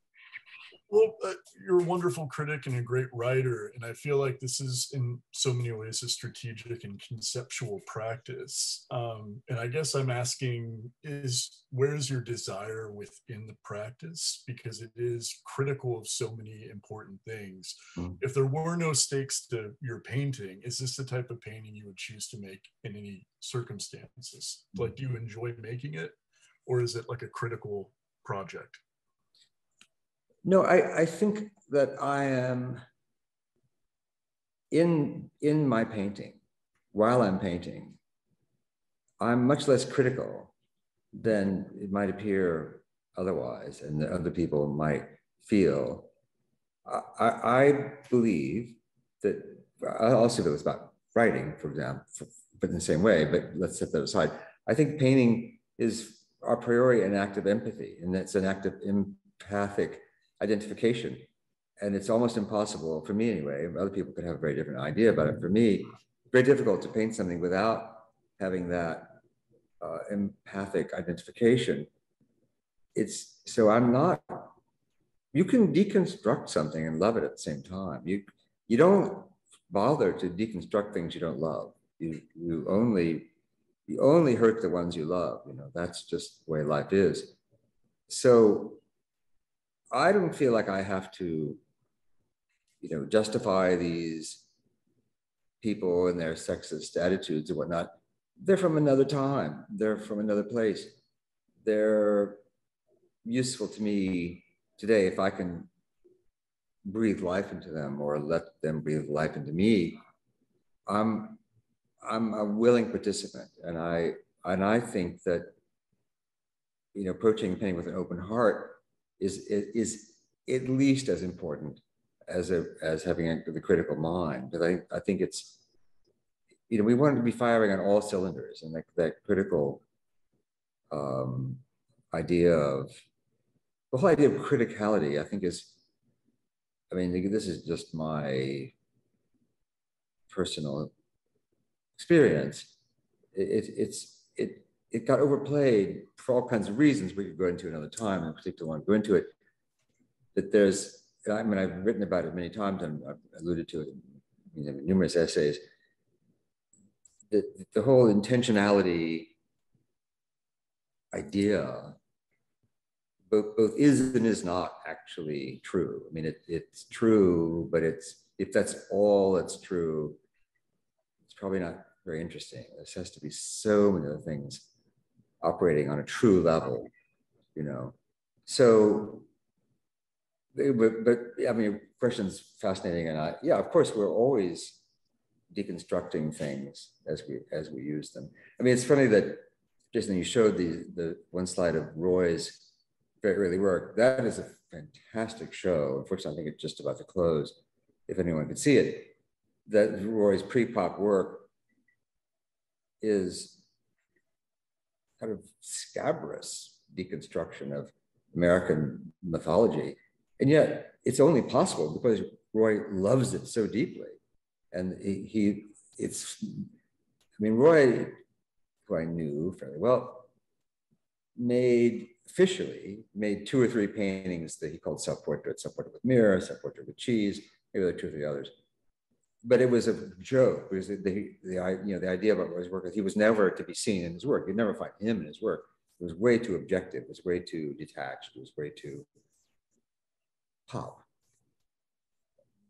well, uh, you're a wonderful critic and a great writer, and I feel like this is in so many ways a strategic and conceptual practice. Um, and I guess I'm asking: is where's your desire within the practice? Because it is critical of so many important things. Mm. If there were no stakes to your painting, is this the type of painting you would choose to make in any circumstances? Like, do you enjoy making it, or is it like a critical project? No, I, I think that I am in, in my painting, while I'm painting, I'm much less critical than it might appear otherwise, and that other people might feel. I, I believe that also if it was about writing, for example, for, but in the same way, but let's set that aside. I think painting is a priori an act of empathy, and it's an act of empathic identification. And it's almost impossible for me anyway. Other people could have a very different idea about it. For me, very difficult to paint something without having that uh, empathic identification. It's so I'm not. You can deconstruct something and love it at the same time. You you don't bother to deconstruct things you don't love. You you only you only hurt the ones you love. You know that's just the way life is. So I don't feel like I have to, you know, justify these people and their sexist attitudes and whatnot. They're from another time. They're from another place. They're useful to me today if I can breathe life into them or let them breathe life into me. I'm I'm a willing participant, and I and I think that you know approaching painting with an open heart is, is at least as important as, a, as having a, the critical mind. But I, I think it's, you know, we want to be firing on all cylinders and that, that critical um, idea of, the whole idea of criticality, I think is, I mean, this is just my personal experience. It, it, it's, it, it got overplayed for all kinds of reasons we could go into another time, and particularly want to go into it. That there's, I mean, I've written about it many times and I've alluded to it in numerous essays. The, the whole intentionality idea both, both is and is not actually true. I mean, it, it's true, but it's if that's all that's true, it's probably not very interesting. There has to be so many other things operating on a true level, you know. So, but, but I mean, question's fascinating, and I, yeah, of course, we're always deconstructing things as we as we use them. I mean, it's funny that Jason, you showed the the one slide of Roy's very early work. That is a fantastic show. Unfortunately, I think it's just about to close. If anyone could see it, that Roy's pre-pop work is kind of scabrous deconstruction of American mythology. And yet it's only possible because Roy loves it so deeply. And he, he it's, I mean, Roy, who I knew fairly well, made officially made two or three paintings that he called self-portrait, self-portrait with mirror, self-portrait with cheese, maybe are two or three others but it was a joke because the, the, the, you know, the idea about his work is he was never to be seen in his work. You'd never find him in his work. It was way too objective. It was way too detached. It was way too pop.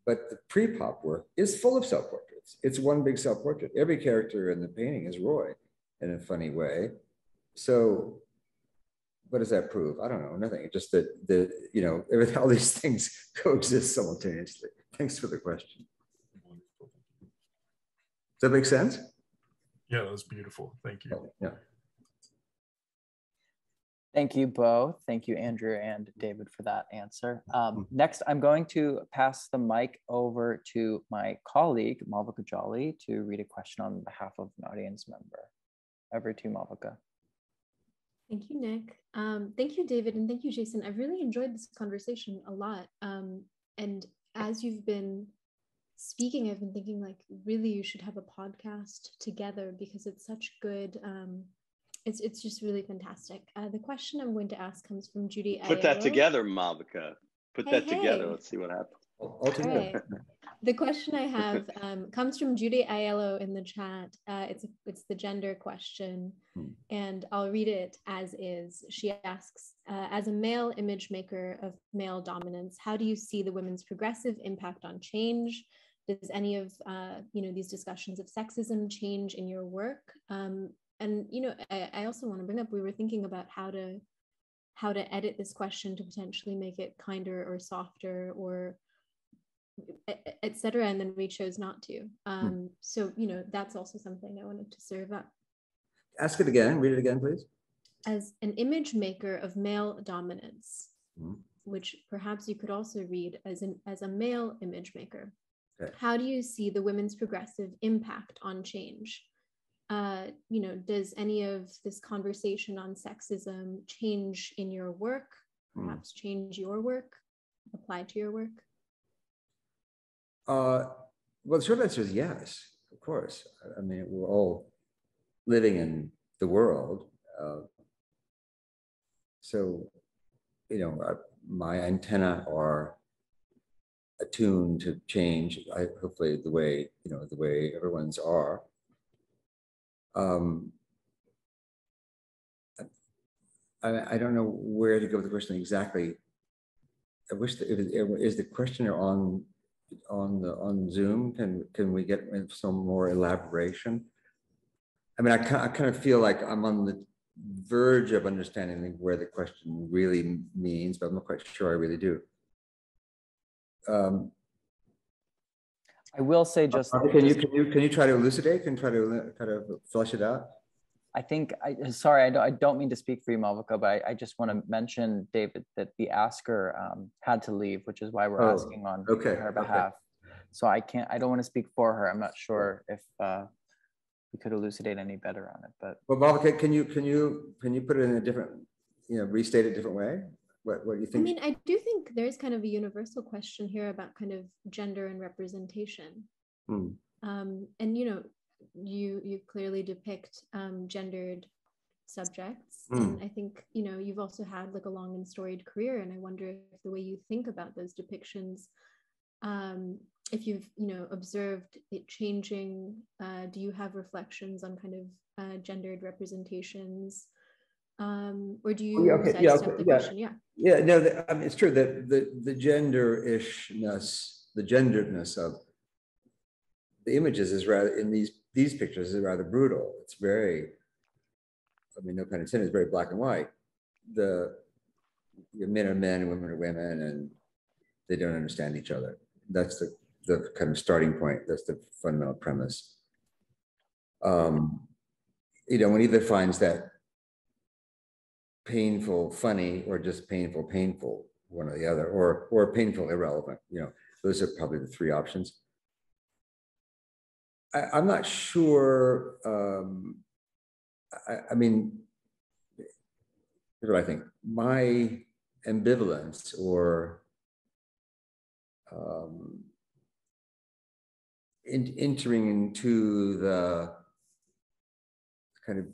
But the pre-pop work is full of self-portraits. It's one big self-portrait. Every character in the painting is Roy in a funny way. So what does that prove? I don't know, nothing. Just that the, you know, [LAUGHS] all these things coexist simultaneously. Thanks for the question. Does that make sense? Yeah, that was beautiful. Thank you. Yeah. Thank you both. Thank you, Andrew and David, for that answer. Um, Mm-hmm. next, I'm going to pass the mic over to my colleague, Malvika Jolly, to read a question on behalf of an audience member. Over to you, Malvika. Thank you, Nick. Um, thank you, David, and thank you, Jason. I've really enjoyed this conversation a lot. Um, and as you've been speaking, I've been thinking like, really, you should have a podcast together because it's such good. Um, it's it's just really fantastic. Uh, the question I'm going to ask comes from Judy. Put that together, Malvika. Put Hey, that together. Let's see what happens. All all together. Alright. [LAUGHS] The question I have um, comes from Judy Aiello in the chat. Uh, it's it's the gender question, Hmm. and I'll read it as is. She asks, uh, as a male image maker of male dominance, how do you see the women's progressive impact on change? Does any of uh, you know these discussions of sexism change in your work? Um, and you know, I, I also want to bring up we were thinking about how to how to edit this question to potentially make it kinder or softer or etc and then we chose not to um so you know that's also something i wanted to serve up Ask it again, read it again, please. as an image maker of male dominance Mhm. which perhaps you could also read as an as a male image maker Okay. how do you see the women's progressive impact on change uh, you know does any of this conversation on sexism change in your work Hmm. perhaps change your work apply to your work Uh, well, the short answer is yes, of course. I- I mean, we're all living in the world. Uh, so, you know, uh, my antenna are attuned to change. I hopefully the way you know the way everyone's are. Um, I, I don't know where to go with the question exactly. I wish that is the questioner on on the on Zoom? Can can we get some more elaboration? I mean, I I kind of feel like I'm on the verge of understanding where the question really means, but I'm not quite sure I really do. Um, I will say just, can you can you can you try to elucidate? Can you try to kind of flesh it out? I think, I, sorry, I don't, I don't mean to speak for you, Malvika, but I, I just want to mention, David, that the asker um, had to leave, which is why we're Oh, asking on okay, her okay. behalf. So I can't, I don't want to speak for her. I'm not sure if uh, we could elucidate any better on it, but Well, Malvika, can you can you can you put it in a different, you know, restate it a different way? What what do you I mean, I do think there's kind of a universal question here about kind of gender and representation. Hmm. Um, and you know, you you clearly depict um, gendered subjects, Hmm. and I think you know you've also had like a long and storied career, and I wonder if the way you think about those depictions, um, if you've you know observed it changing, uh, do you have reflections on kind of uh, gendered representations? Um, or do you yeah, okay, yeah, okay, the yeah. question? Yeah. Yeah, no, the- I mean, it's true that the, the gender-ishness, the genderedness of the images is rather, in these, these pictures is rather brutal. It's very, I mean, no pun intended, it's very black and white. The men are men and women are women and they don't understand each other. That's the, the kind of starting point. That's the fundamental premise. Um, you know, one either finds that painful, funny, or just painful, painful, one or the other, or or painful, irrelevant. You know, those are probably the three options. I, I'm not sure. Um, I, I mean, here's what I think. My ambivalence or um, in, entering into the kind of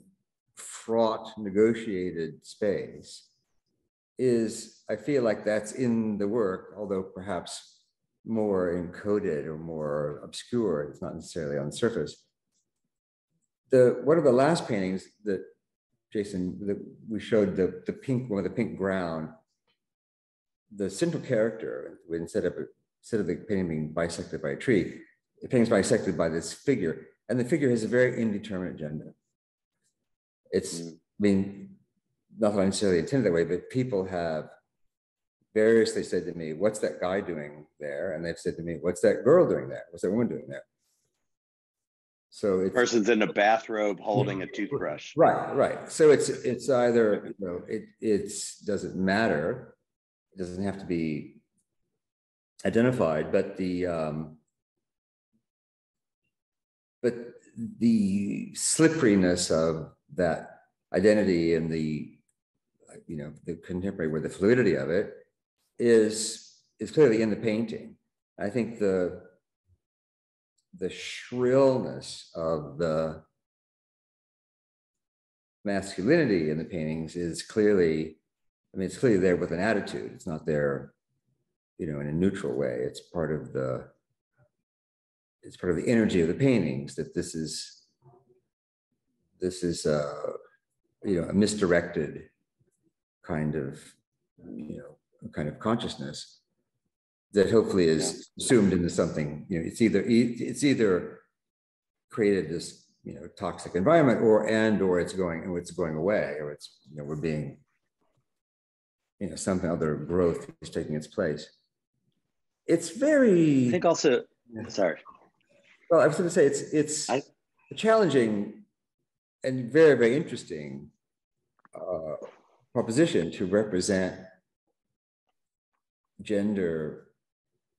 fraught negotiated space is I feel like that's in the work, although perhaps more encoded or more obscure. It's not necessarily on the surface. The one of the last paintings that Jason that we showed the the pink one the pink ground. The central character, instead of instead of the painting being bisected by a tree, the painting is bisected by this figure, and the figure has a very indeterminate gender. It's, Mm. I mean, not that I necessarily intended that way, but people have variously said to me, what's that guy doing there? And they've said to me, what's that girl doing there? What's that woman doing there? So it's person's in a bathrobe holding a toothbrush. right, right. So it's it's either you know it it's doesn't matter. It doesn't have to be identified, but the um, but the slipperiness of that identity and the you know the contemporary where the fluidity of it is is clearly in the painting. I think the the shrillness of the masculinity in the paintings is clearly, I mean, it's clearly there with an attitude. It's not there, you know, in a neutral way. It's part of the, it's part of the energy of the paintings that this is, this is, a you know, a misdirected kind of, you know, kind of consciousness that hopefully is assumed into something, you know, it's either, it's either created this, you know, toxic environment or, and, or it's going, or it's going away, or it's, you know, we're being, you know, some other growth is taking its place. It's very. I think also, sorry. Well, I was going to say it's, it's I, challenging and very, very interesting uh, proposition to represent gender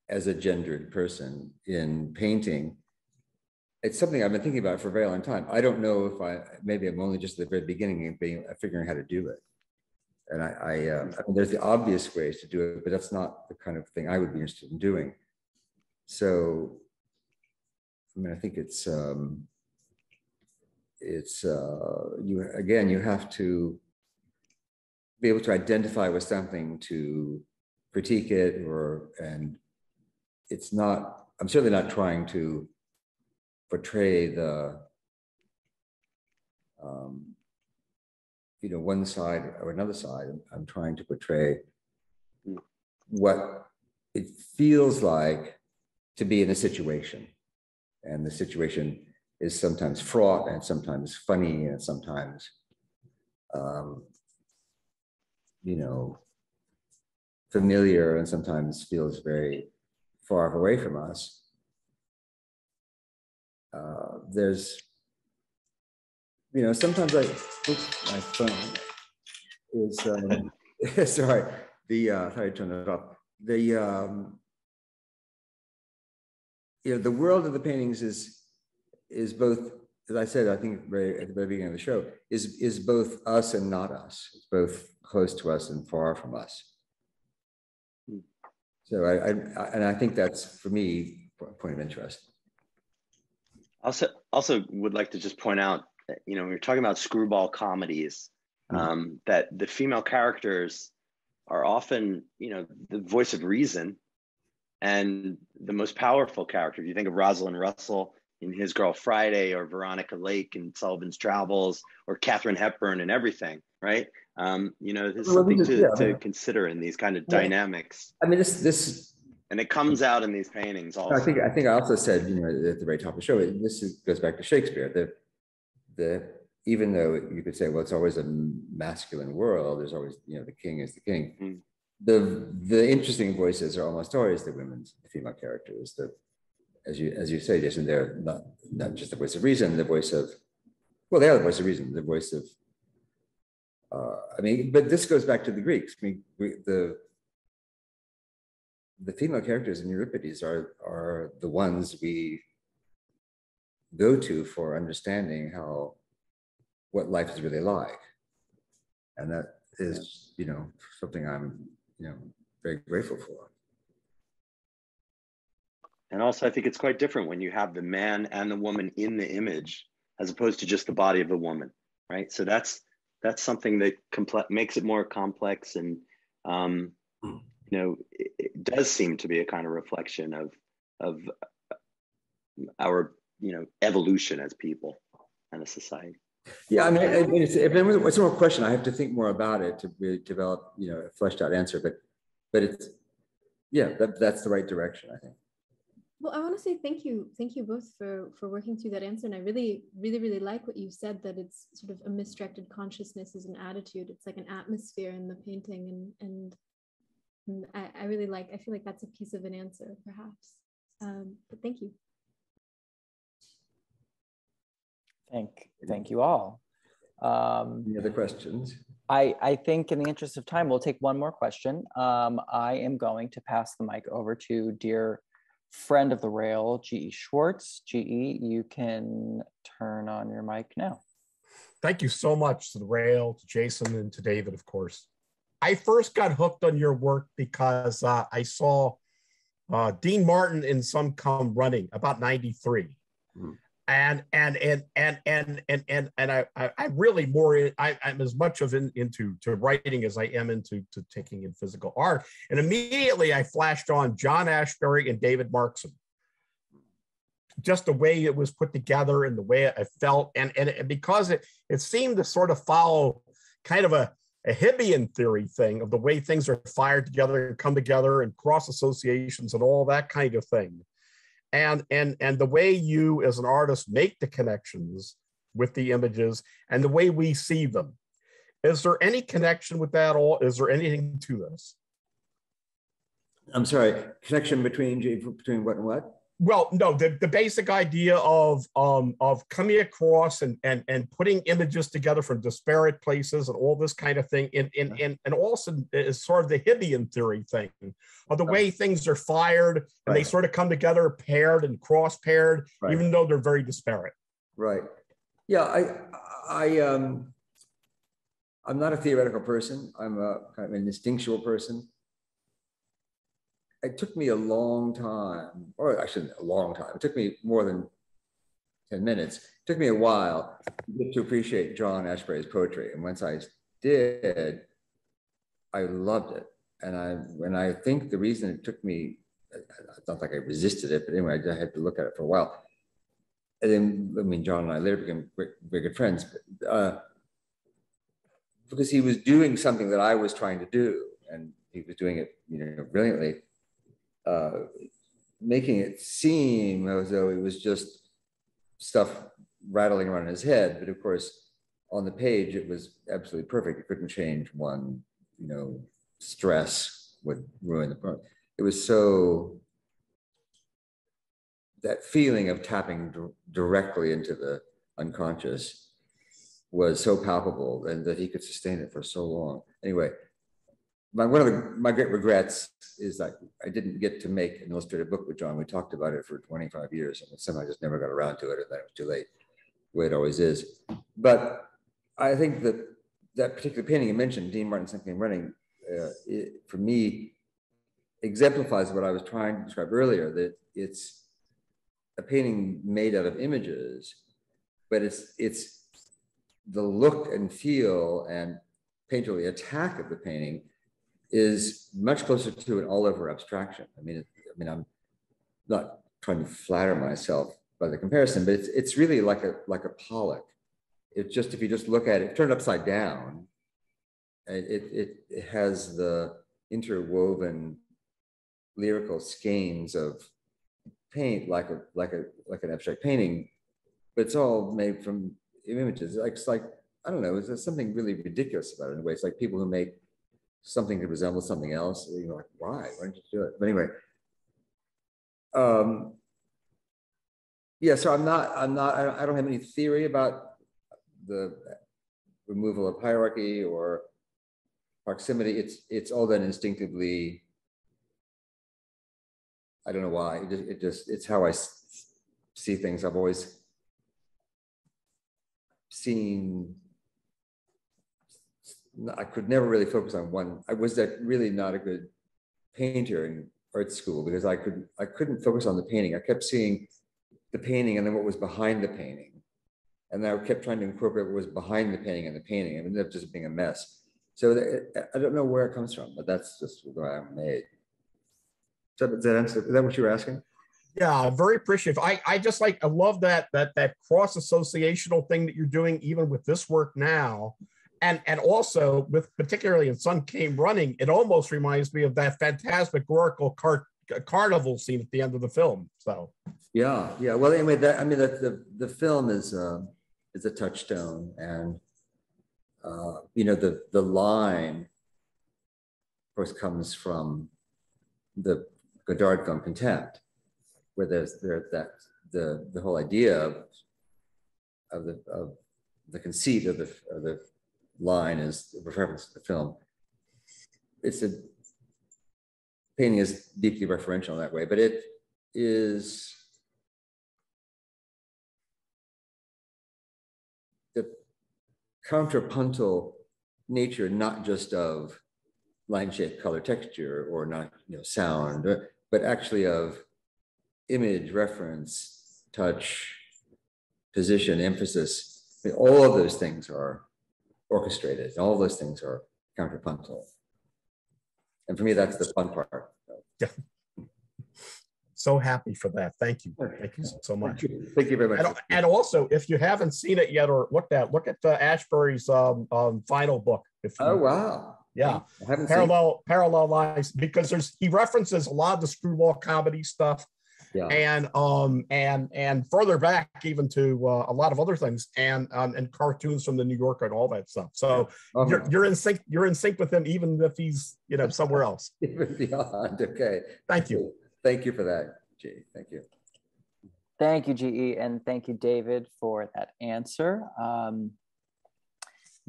as a gendered person in painting. It's something I've been thinking about for a very long time. I don't know if I, maybe I'm only just at the very beginning of being, figuring how to do it. And I, I, uh, I mean, there's the obvious ways to do it, but that's not the kind of thing I would be interested in doing. So, I mean, I think it's, um, it's, uh, you, again, you have to be able to identify with something to critique it or, and it's not, I'm certainly not trying to portray the, um, you know, one side or another side. I'm, trying to portray what it feels like to be in a situation. And the situation is sometimes fraught and sometimes funny and sometimes, um, you know, familiar and sometimes feels very far away from us. Uh, there's, you know, sometimes I, oops, my phone is, um, [LAUGHS] sorry, the, uh, sorry, turn it off. The, um, you know, the world of the paintings is, is both, as I said, I think very, at the very beginning of the show, is, is both us and not us. It's both close to us and far from us. So I, I, and I think that's for me a point of interest. Also, also would like to just point out, that, you know, we are talking about screwball comedies, mm-hmm. um, that the female characters are often, you know, the voice of reason and the most powerful character. If you think of Rosalind Russell in His Girl Friday, or Veronica Lake in Sullivan's Travels, or Katharine Hepburn and everything, right? Um, you know, there's something to, yeah, to consider in these kind of yeah. dynamics. I mean, this this and it comes out in these paintings. Also, I think I think I also said, you know, at the very top of the show, this is, goes back to Shakespeare. The the even though you could say, well, it's always a masculine world. There's always, you know, the king is the king. Mm. The the interesting voices are almost always the women's, the female characters. The as you as you say, Jason, they're not not just the voice of reason, the voice of well, they are the voice of reason, the voice of uh, I mean, but this goes back to the Greeks. I mean, we, the the female characters in Euripides are are the ones we go to for understanding how what life is really like, and that is you know something I'm you know very grateful for. And also, I think it's quite different when you have the man and the woman in the image, as opposed to just the body of the woman, right? So that's that's something that complex makes it more complex and um, you know it, it, does seem to be a kind of reflection of of our you know evolution as people and a society. Yeah i mean it's, if it's more question i have to think more about it to really develop you know a fleshed out answer but but it's yeah that, that's the right direction i think well, I want to say thank you, thank you both for for working through that answer. And I really, really, really like what you said that it's sort of a misdirected consciousness is an attitude. It's like an atmosphere in the painting, and and, and I, I really like. I feel like that's a piece of an answer, perhaps. Um, but thank you. Thank, thank you all. Um, Any other questions? I, I think in the interest of time, we'll take one more question. Um, I am going to pass the mic over to dear friend of the rail, GE Schwartz. GE, you can turn on your mic now. Thank you so much to the rail, to Jason, and to David, of course. I first got hooked on your work because uh, I saw uh, Dean Martin in Some Came Running about 93. Hmm and and and and and and and, and I, I really more I, I'm as much of in, into to writing as I am into to taking in physical art. And immediately I flashed on John Ashbery and David Markson. Just the way it was put together and the way I felt, and and, because it it seemed to sort of follow kind of a a Hebbian theory thing of the way things are fired together and come together and cross associations and all that kind of thing and and and the way you as an artist make the connections with the images and the way we see them. Is there any connection with that all is there anything to this? I'm sorry connection between between what and what well no the, the basic idea of um of coming across and and and putting images together from disparate places and all this kind of thing in in, in and also is sort of the Hebbian theory thing of the way things are fired and right. they sort of come together paired and cross paired right. even though they're very disparate. Right. Yeah i i um i'm not a theoretical person. I'm a kind of an instinctual person it took me a long time, or actually a long time. It took me more than 10 minutes. It took me a while to appreciate John Ashbery's poetry. And once I did, I loved it. And I, when I think the reason it took me, I not like I resisted it, but anyway, I had to look at it for a while. And then, I mean, John and I later became very good friends, but, uh, because he was doing something that I was trying to do, and he was doing it, you know, brilliantly uh, making it seem as though it was just stuff rattling around in his head. But of course, on the page, it was absolutely perfect. It couldn't change one, you know, stress would ruin the part. It was so that feeling of tapping directly into the unconscious was so palpable and that he could sustain it for so long. Anyway, my one of the, my great regrets is that I didn't get to make an illustrated book with John. We talked about it for 25 years, and somehow I just never got around to it, and then it was too late, the way it always is. But I think that that particular painting you mentioned, Dean Martin Something Running, uh, it, for me, exemplifies what I was trying to describe earlier. That it's a painting made out of images, but it's it's the look and feel and painterly attack of the painting is much closer to an all-over abstraction. I mean, I mean, I'm not trying to flatter myself by the comparison, but it's it's really like a like a Pollock. It's just if you just look at it, turn it upside down, it it, it has the interwoven lyrical skeins of paint like a like a like an abstract painting, but it's all made from images. Like it's like I don't know, there's something really ridiculous about it in a way. It's like people who make something to resemble something else. You're like, why? Why don't you do it? But anyway, um, yeah. So I'm not. I'm not. I don't have any theory about the removal of hierarchy or proximity. It's it's all done instinctively. I don't know why. It just, it just it's how I see things. I've always seen I could never really focus on one. I was that really not a good painter in art school because I could I couldn't focus on the painting. I kept seeing the painting and then what was behind the painting. And I kept trying to incorporate what was behind the painting and the painting. It ended up just being a mess. So I don't know where it comes from, but that's just the way I'm made. So does that answer? Is that what you were asking? Yeah, very appreciative. I, I just like I love that that that cross associational thing that you're doing even with this work now and and also with particularly in Some Came Running, it almost reminds me of that phantasmagorical car- carnival scene at the end of the film. So yeah, yeah. Well, anyway, that I mean, the the, the film is uh, is a touchstone, and uh, you know the the line, of course, comes from the Godard film Contempt, where there's there that the the whole idea of of the of the conceit of the of the line is reference to the film. It's a painting is deeply referential in that way, but it is the contrapuntal nature, not just of line shape, color, texture, or not you know sound, but actually of image, reference, touch, position, emphasis. I mean, all of those things are orchestrated. All those things are contrapuntal. And for me, that's the fun part. Yeah. So happy for that. Thank you. Thank you so much. Thank you, Thank you very much. And, and, also, if you haven't seen it yet or looked at, look at the Ashbery's um, um, final book. If you, oh wow! Yeah, parallel parallel lines because there's he references a lot of the screwball comedy stuff yeah. and um and and further back even to uh, a lot of other things and um, and cartoons from the New Yorker and all that stuff. So yeah. you're, you're in sync. You're in sync with him even if he's you know somewhere else. [LAUGHS] even beyond. Okay. Thank you. Thank you for that, G. Thank you. Thank you, GE, and thank you, David, for that answer. Um,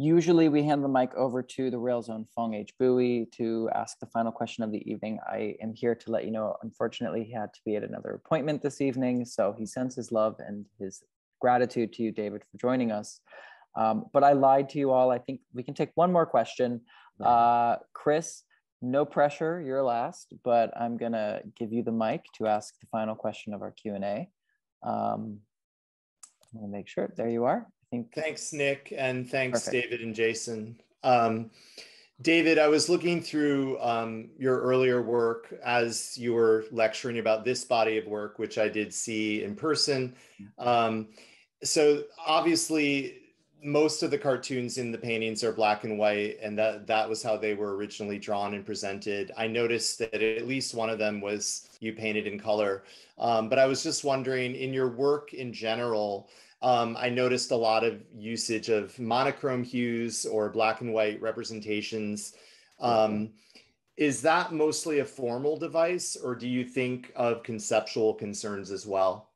Usually we hand the mic over to the Railzone Phong H. Bui to ask the final question of the evening. I am here to let you know, unfortunately, he had to be at another appointment this evening. So he sends his love and his gratitude to you, David, for joining us. Um, but I lied to you all. I think we can take one more question. Uh, Chris, no pressure, you're last, but I'm gonna give you the mic to ask the final question of our Q&A. Um, I'm gonna make sure, there you are think. Thanks, Nick, and thanks, Perfect. David and Jason. Um, David, I was looking through um, your earlier work as you were lecturing about this body of work, which I did see in person. Um, so obviously, most of the cartoons in the paintings are black and white, and that that was how they were originally drawn and presented. I noticed that at least one of them was you painted in color. Um, but I was just wondering, in your work in general, um, I noticed a lot of usage of monochrome hues or black and white representations. Um, is that mostly a formal device, or do you think of conceptual concerns as well?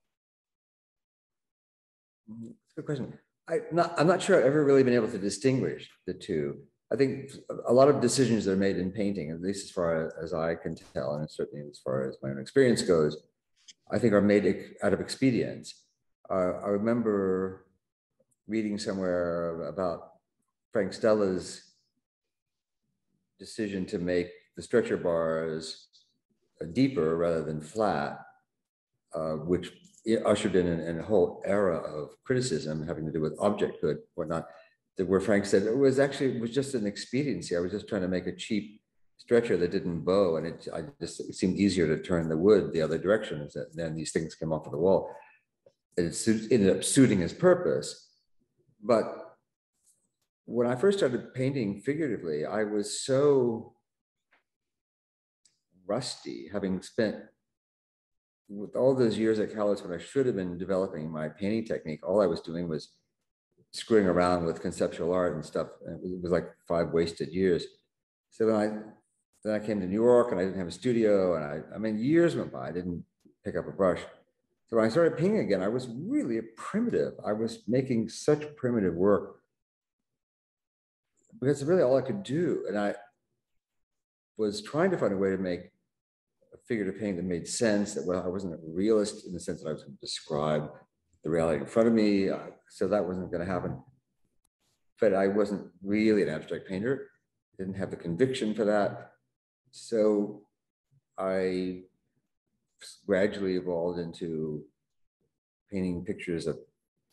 Mm-hmm. Good question. I, not, I'm not sure I've ever really been able to distinguish the two. I think a lot of decisions that are made in painting, at least as far as I can tell, and certainly as far as my own experience goes, I think are made out of expedience uh, I remember reading somewhere about Frank Stella's decision to make the stretcher bars deeper rather than flat, uh, which ushered in, in, a whole era of criticism having to do with objecthood, whatnot. Where Frank said it was actually it was just an expediency. I was just trying to make a cheap stretcher that didn't bow, and it I just it seemed easier to turn the wood the other direction, and then these things came off of the wall it ended up suiting his purpose. But when I first started painting figuratively, I was so rusty, having spent with all those years at CalArts when I should have been developing my painting technique, all I was doing was screwing around with conceptual art and stuff. It was like five wasted years. So then I then I came to New York and I didn't have a studio and I I mean years went by. I didn't pick up a brush. So when I started painting again, I was really a primitive. I was making such primitive work because it's really all I could do. And I was trying to find a way to make a figurative painting that made sense, that well, I wasn't a realist in the sense that I was going to describe the reality in front of me. Uh, so that wasn't going to happen. But I wasn't really an abstract painter. Didn't have the conviction for that. So I gradually evolved into painting pictures of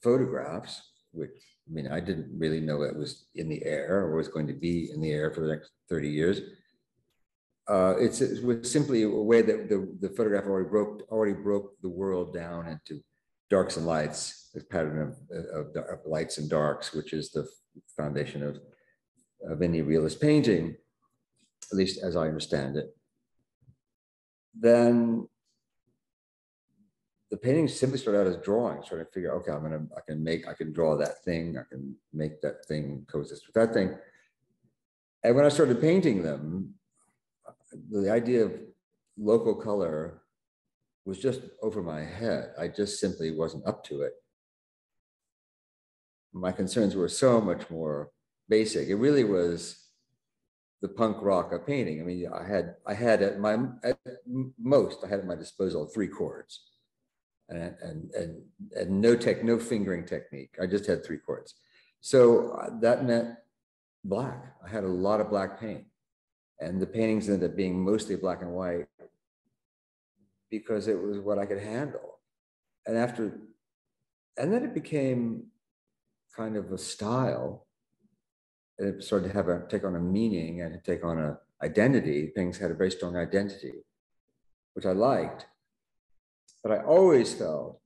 photographs, which I mean, I didn't really know it was in the air or was going to be in the air for the next 30 years. Uh, it's, it was simply a way that the, the photograph already broke already broke the world down into darks and lights, a pattern of, of, of lights and darks, which is the foundation of, of any realist painting, at least as I understand it. Then the paintings simply start out as drawings, trying to figure, okay, I'm gonna, I can make, I can draw that thing, I can make that thing coexist with that thing. And when I started painting them, the idea of local color was just over my head. I just simply wasn't up to it. my concerns were so much more basic. It really was the punk rock of painting. I mean, I had I had at my at most I had at my disposal three chords, and and and and no tech, no fingering technique. I just had three chords, so uh, that meant black. I had a lot of black paint, and the paintings ended up being mostly black and white because it was what I could handle. And after, and then it became kind of a style And it started to have a take on a meaning and take on a identity. Things had a very strong identity, which I liked. But I always felt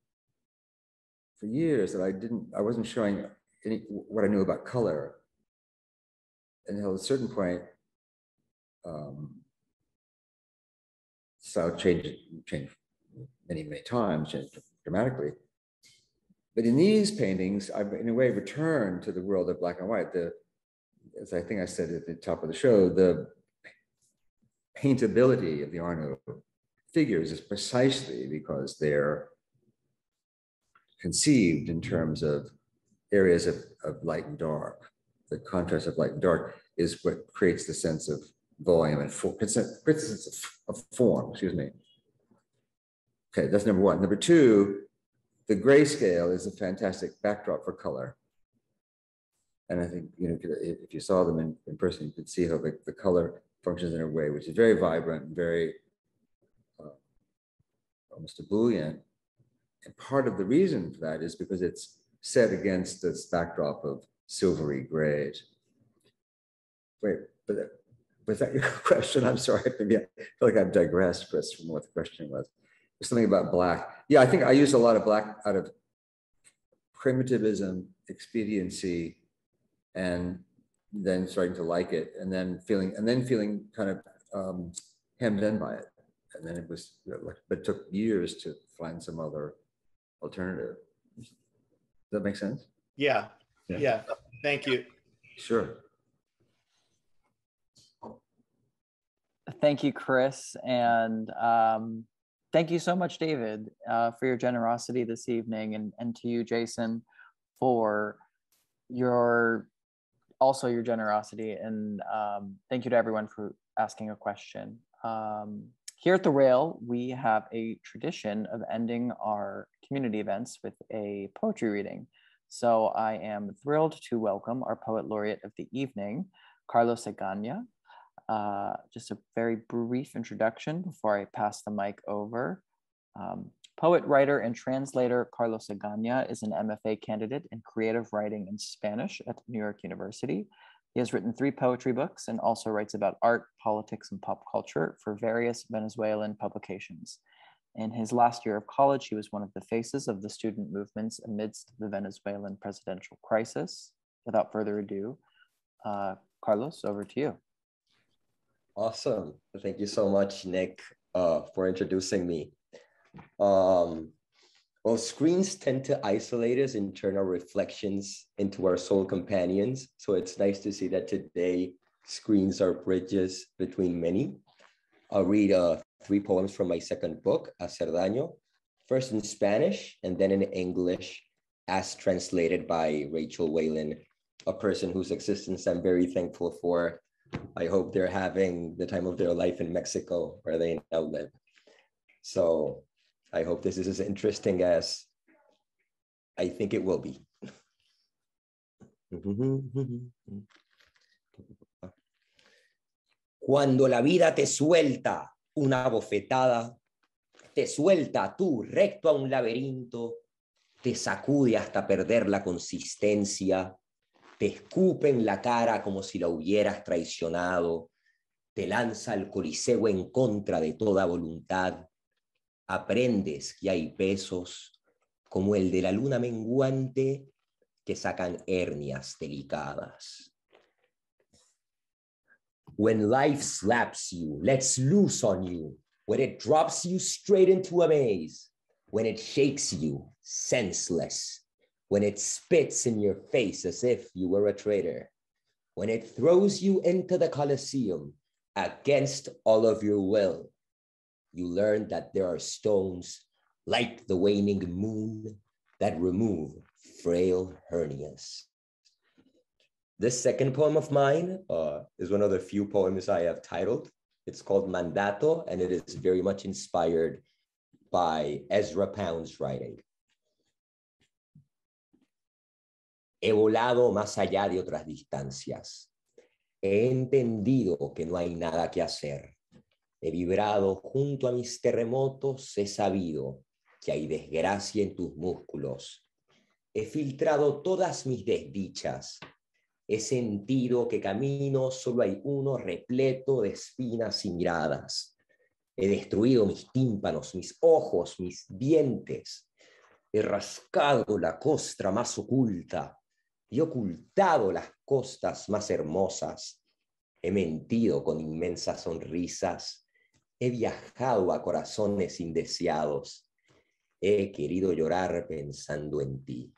for years that I didn't, I wasn't showing any what I knew about color until a certain point. Um, style changed, changed many, many times, changed dramatically. But in these paintings, I've in a way returned to the world of black and white. The as I think I said at the top of the show, the paintability of the Arno figures is precisely because they're conceived in terms of areas of, of light and dark. The contrast of light and dark is what creates the sense of volume and for, creates a sense of, of form, excuse me. Okay, that's number one. Number two, the grayscale is a fantastic backdrop for color. And I think, you know, if you saw them in, in person, you could see how the, the color functions in a way which is very vibrant, very uh, almost ebullient. And part of the reason for that is because it's set against this backdrop of silvery grays. Wait, but was that [LAUGHS] your question? I'm sorry. Maybe I feel like I've digressed, Chris, from what the question was. There's something about black. Yeah, I think I use a lot of black out of primitivism, expediency, and then starting to like it and then feeling and then feeling kind of um, hemmed in by it and then it was but it took years to find some other alternative. Does that make sense? Yeah. Yeah, yeah. thank you. Sure. Thank you chris. And um, thank you so much david uh, for your generosity this evening and, and to you jason for your also your generosity. And um, thank you to everyone for asking a question. Um, here at the Rail, we have a tradition of ending our community events with a poetry reading. So I am thrilled to welcome our poet laureate of the evening, Carlos Egaña. Uh, just a very brief introduction before I pass the mic over. Um, Poet, writer, and translator Carlos Egaña is an MFA candidate in creative writing in Spanish at New York University. He has written three poetry books and also writes about art, politics, and pop culture for various Venezuelan publications. In his last year of college, he was one of the faces of the student movements amidst the Venezuelan presidential crisis. Without further ado, uh, Carlos, over to you. Awesome. Thank you so much, Nick, uh, for introducing me. Um, well, screens tend to isolate us and turn our reflections into our soul companions. So it's nice to see that today screens are bridges between many. I'll read uh, three poems from my second book, Hacer Daño, first in Spanish and then in English, as translated by Rachel Whalen, a person whose existence I'm very thankful for. I hope they're having the time of their life in Mexico, where they now live. So I hope this is as interesting as I think it will be. Cuando la vida te suelta una bofetada, te suelta tú recto a un laberinto, te sacude hasta perder la consistencia, te escupe en la cara como si la hubieras traicionado, te lanza al coliseo en contra de toda voluntad, aprendes que hay pesos como el de la luna menguante que sacan hernias delicadas. When life slaps you, lets loose on you, when it drops you straight into a maze, when it shakes you senseless, when it spits in your face as if you were a traitor, when it throws you into the Colosseum against all of your will, you learn that there are stones like the waning moon that remove frail hernias. This second poem of mine uh, is one of the few poems I have titled. It's called Mandato, and it is very much inspired by Ezra Pound's writing. He volado más allá de otras distancias. He entendido que no hay nada que hacer. He vibrado junto a mis terremotos, he sabido que hay desgracia en tus músculos. He filtrado todas mis desdichas. He sentido que camino solo hay uno repleto de espinas y miradas. He destruido mis tímpanos, mis ojos, mis dientes. He rascado la costra más oculta y ocultado las costas más hermosas. He mentido con inmensas sonrisas. He viajado a corazones indeseados. He querido llorar pensando en ti.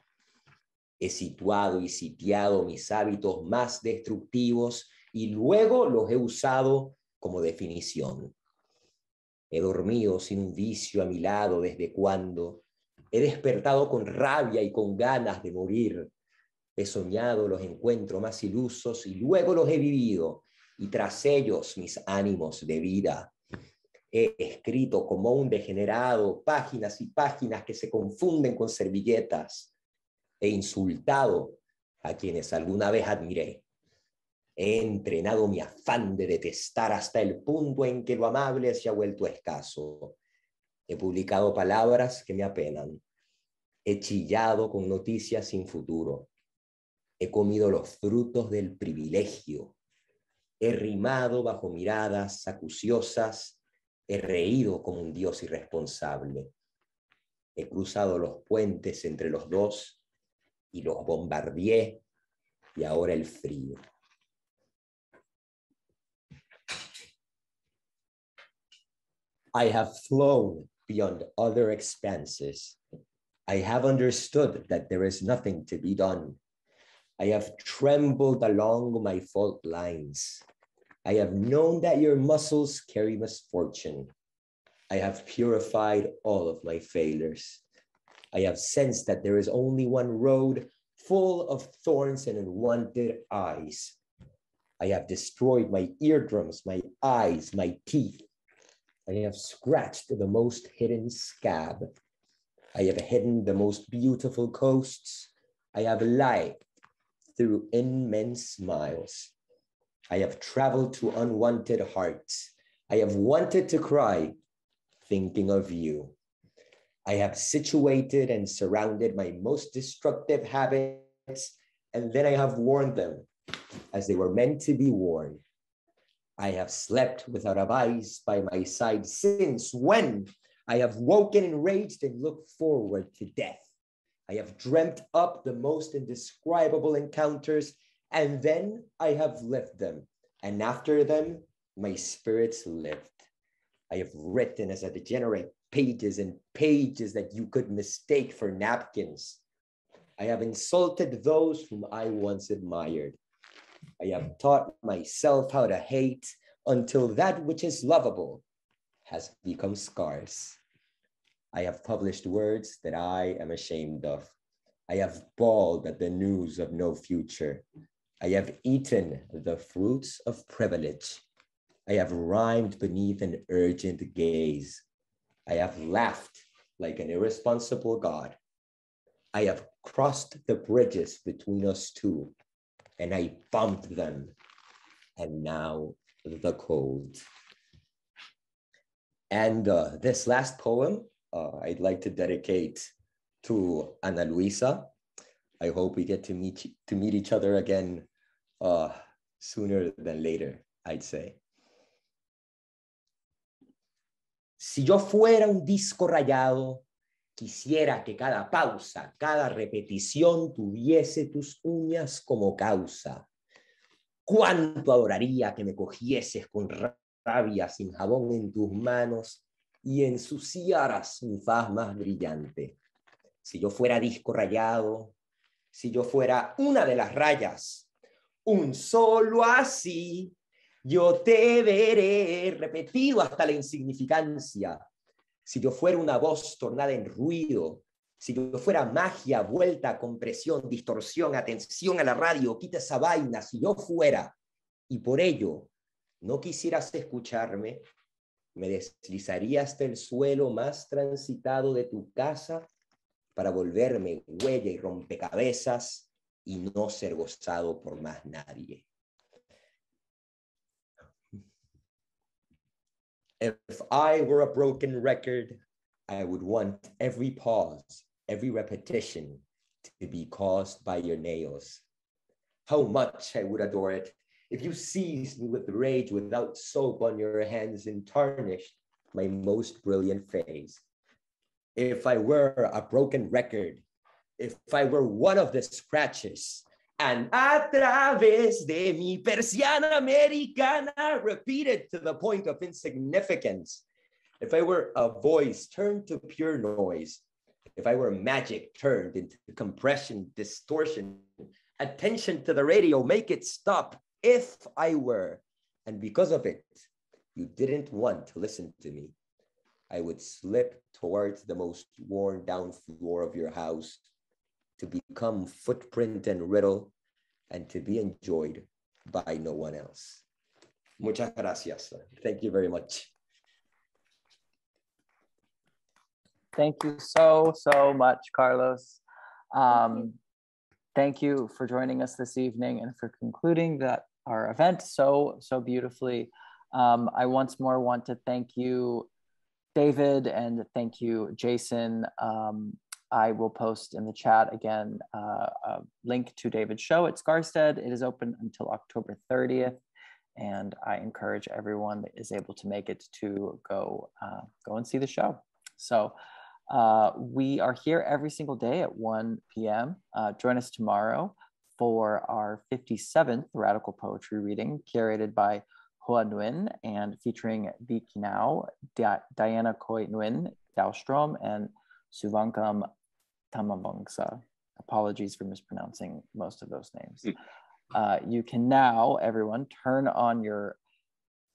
He situado y sitiado mis hábitos más destructivos y luego los he usado como definición. He dormido sin un vicio a mi lado desde cuando. He despertado con rabia y con ganas de morir. He soñado los encuentros más ilusos y luego los he vivido, y tras ellos mis ánimos de vida. He escrito como un degenerado páginas y páginas que se confunden con servilletas. He insultado a quienes alguna vez admiré. He entrenado mi afán de detestar hasta el punto en que lo amable se ha vuelto escaso. He publicado palabras que me apenan. He chillado con noticias sin futuro. He comido los frutos del privilegio. He rimado bajo miradas acuciosas. He reído como un dios irresponsable. He cruzado los puentes entre los dos y los bombardeé y ahora el frío. I have flown beyond other expanses. I have understood that there is nothing to be done. I have trembled along my fault lines. I have known that your muscles carry misfortune. I have purified all of my failures. I have sensed that there is only one road full of thorns and unwanted eyes. I have destroyed my eardrums, my eyes, my teeth. I have scratched the most hidden scab. I have hidden the most beautiful coasts. I have lied through immense smiles. I have traveled to unwanted hearts. I have wanted to cry, thinking of you. I have situated and surrounded my most destructive habits, and then I have worn them as they were meant to be worn. I have slept without a vice by my side since when I have woken enraged and looked forward to death. I have dreamt up the most indescribable encounters, and then I have left them. And after them, my spirits lived. I have written as a degenerate pages and pages that you could mistake for napkins. I have insulted those whom I once admired. I have taught myself how to hate until that which is lovable has become scarce. I have published words that I am ashamed of. I have bawled at the news of no future. I have eaten the fruits of privilege. I have rhymed beneath an urgent gaze. I have laughed like an irresponsible God. I have crossed the bridges between us two, and I bumped them. And now the cold. And uh, this last poem, uh, I'd like to dedicate to Ana Luisa. I hope we get to meet to meet each other again uh, sooner than later, I'd say. Si yo fuera un disco rayado, quisiera que cada pausa, cada repetición tuviese tus uñas como causa. Cuánto adoraría que me cogieses con rabia sin jabón en tus manos y ensuciaras mi faz más brillante. Si yo fuera disco rayado, si yo fuera una de las rayas, un solo así, yo te veré repetido hasta la insignificancia. Si yo fuera una voz tornada en ruido, Si yo fuera magia, vuelta, compresión, distorsión, atención a la radio, quita esa vaina, si yo fuera, y por ello no quisieras escucharme, me deslizaría hasta el suelo más transitado de tu casa para volverme huella y rompecabezas y no ser gozado por más nadie. If I were a broken record, I would want every pause, every repetition to be caused by your nails. How much I would adore it if you seized me with rage without soap on your hands and tarnished my most brilliant phase. If I were a broken record, if I were one of the scratches, and a través de mi persiana americana repeated to the point of insignificance, if I were a voice turned to pure noise, if I were magic turned into compression, distortion, attention to the radio, make it stop, if I were, and because of it, you didn't want to listen to me, I would slip towards the most worn down floor of your house to become footprint and riddle and to be enjoyed by no one else. Muchas gracias. Thank you very much. Thank you so, so much, Carlos. Um, thank you for joining us this evening and for concluding that our event so, so beautifully. Um, I once more want to thank you, David, and thank you, Jason. Um, I will post in the chat again uh, a link to David's show at Skarstedt. It is open until October 30th, and I encourage everyone that is able to make it to go uh, go and see the show. So uh, we are here every single day at 1 p.m. Uh, join us tomorrow for our 57th Radical Poetry reading, curated by Hoa Nguyen and featuring Bi Kinau, Diana Khoi Nguyen, Dao Strom, and Souvankham Thammavongsa. Apologies for mispronouncing most of those names. Hmm. Uh, you can now, everyone, turn on your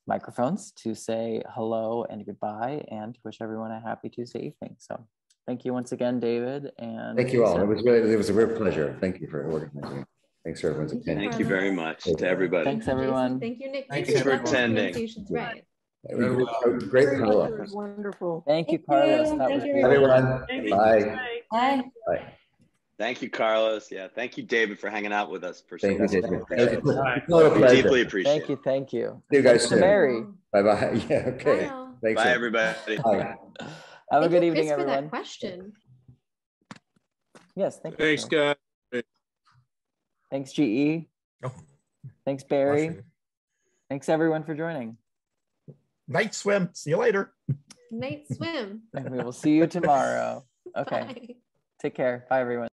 microphones to say hello and goodbye and wish everyone a happy Tuesday evening. So thank you once again, David. And thank you all. It was really, it was a real pleasure. Thank you for organizing. Thanks for everyone's Thank attending. Thank you very much to everybody. Thanks, everyone. Thank you, Nick. Thank you for attending. Right. Great Carlos. Wonderful. Thank you, Carlos. Thank you, everyone. Bye. Bye. Bye. Thank you, Carlos. Yeah, thank you, David, for hanging out with us for so Thank you, long. David. We deeply appreciate Thank you. Thank you. See you guys To soon. Mary. Bye bye. [LAUGHS] Yeah, okay. Wow. Thanks. Bye, everybody. Bye. Have a Thank good you, evening, Chris, for that question. Yes, thank you. Thanks, Chris. guys. Thanks, GE. Oh, Thanks, Barry. bless. Thanks, everyone, for joining. Night swim. See you later. Night swim. [LAUGHS] And we will see you tomorrow. [LAUGHS] Okay. Bye. Take care. Bye, everyone.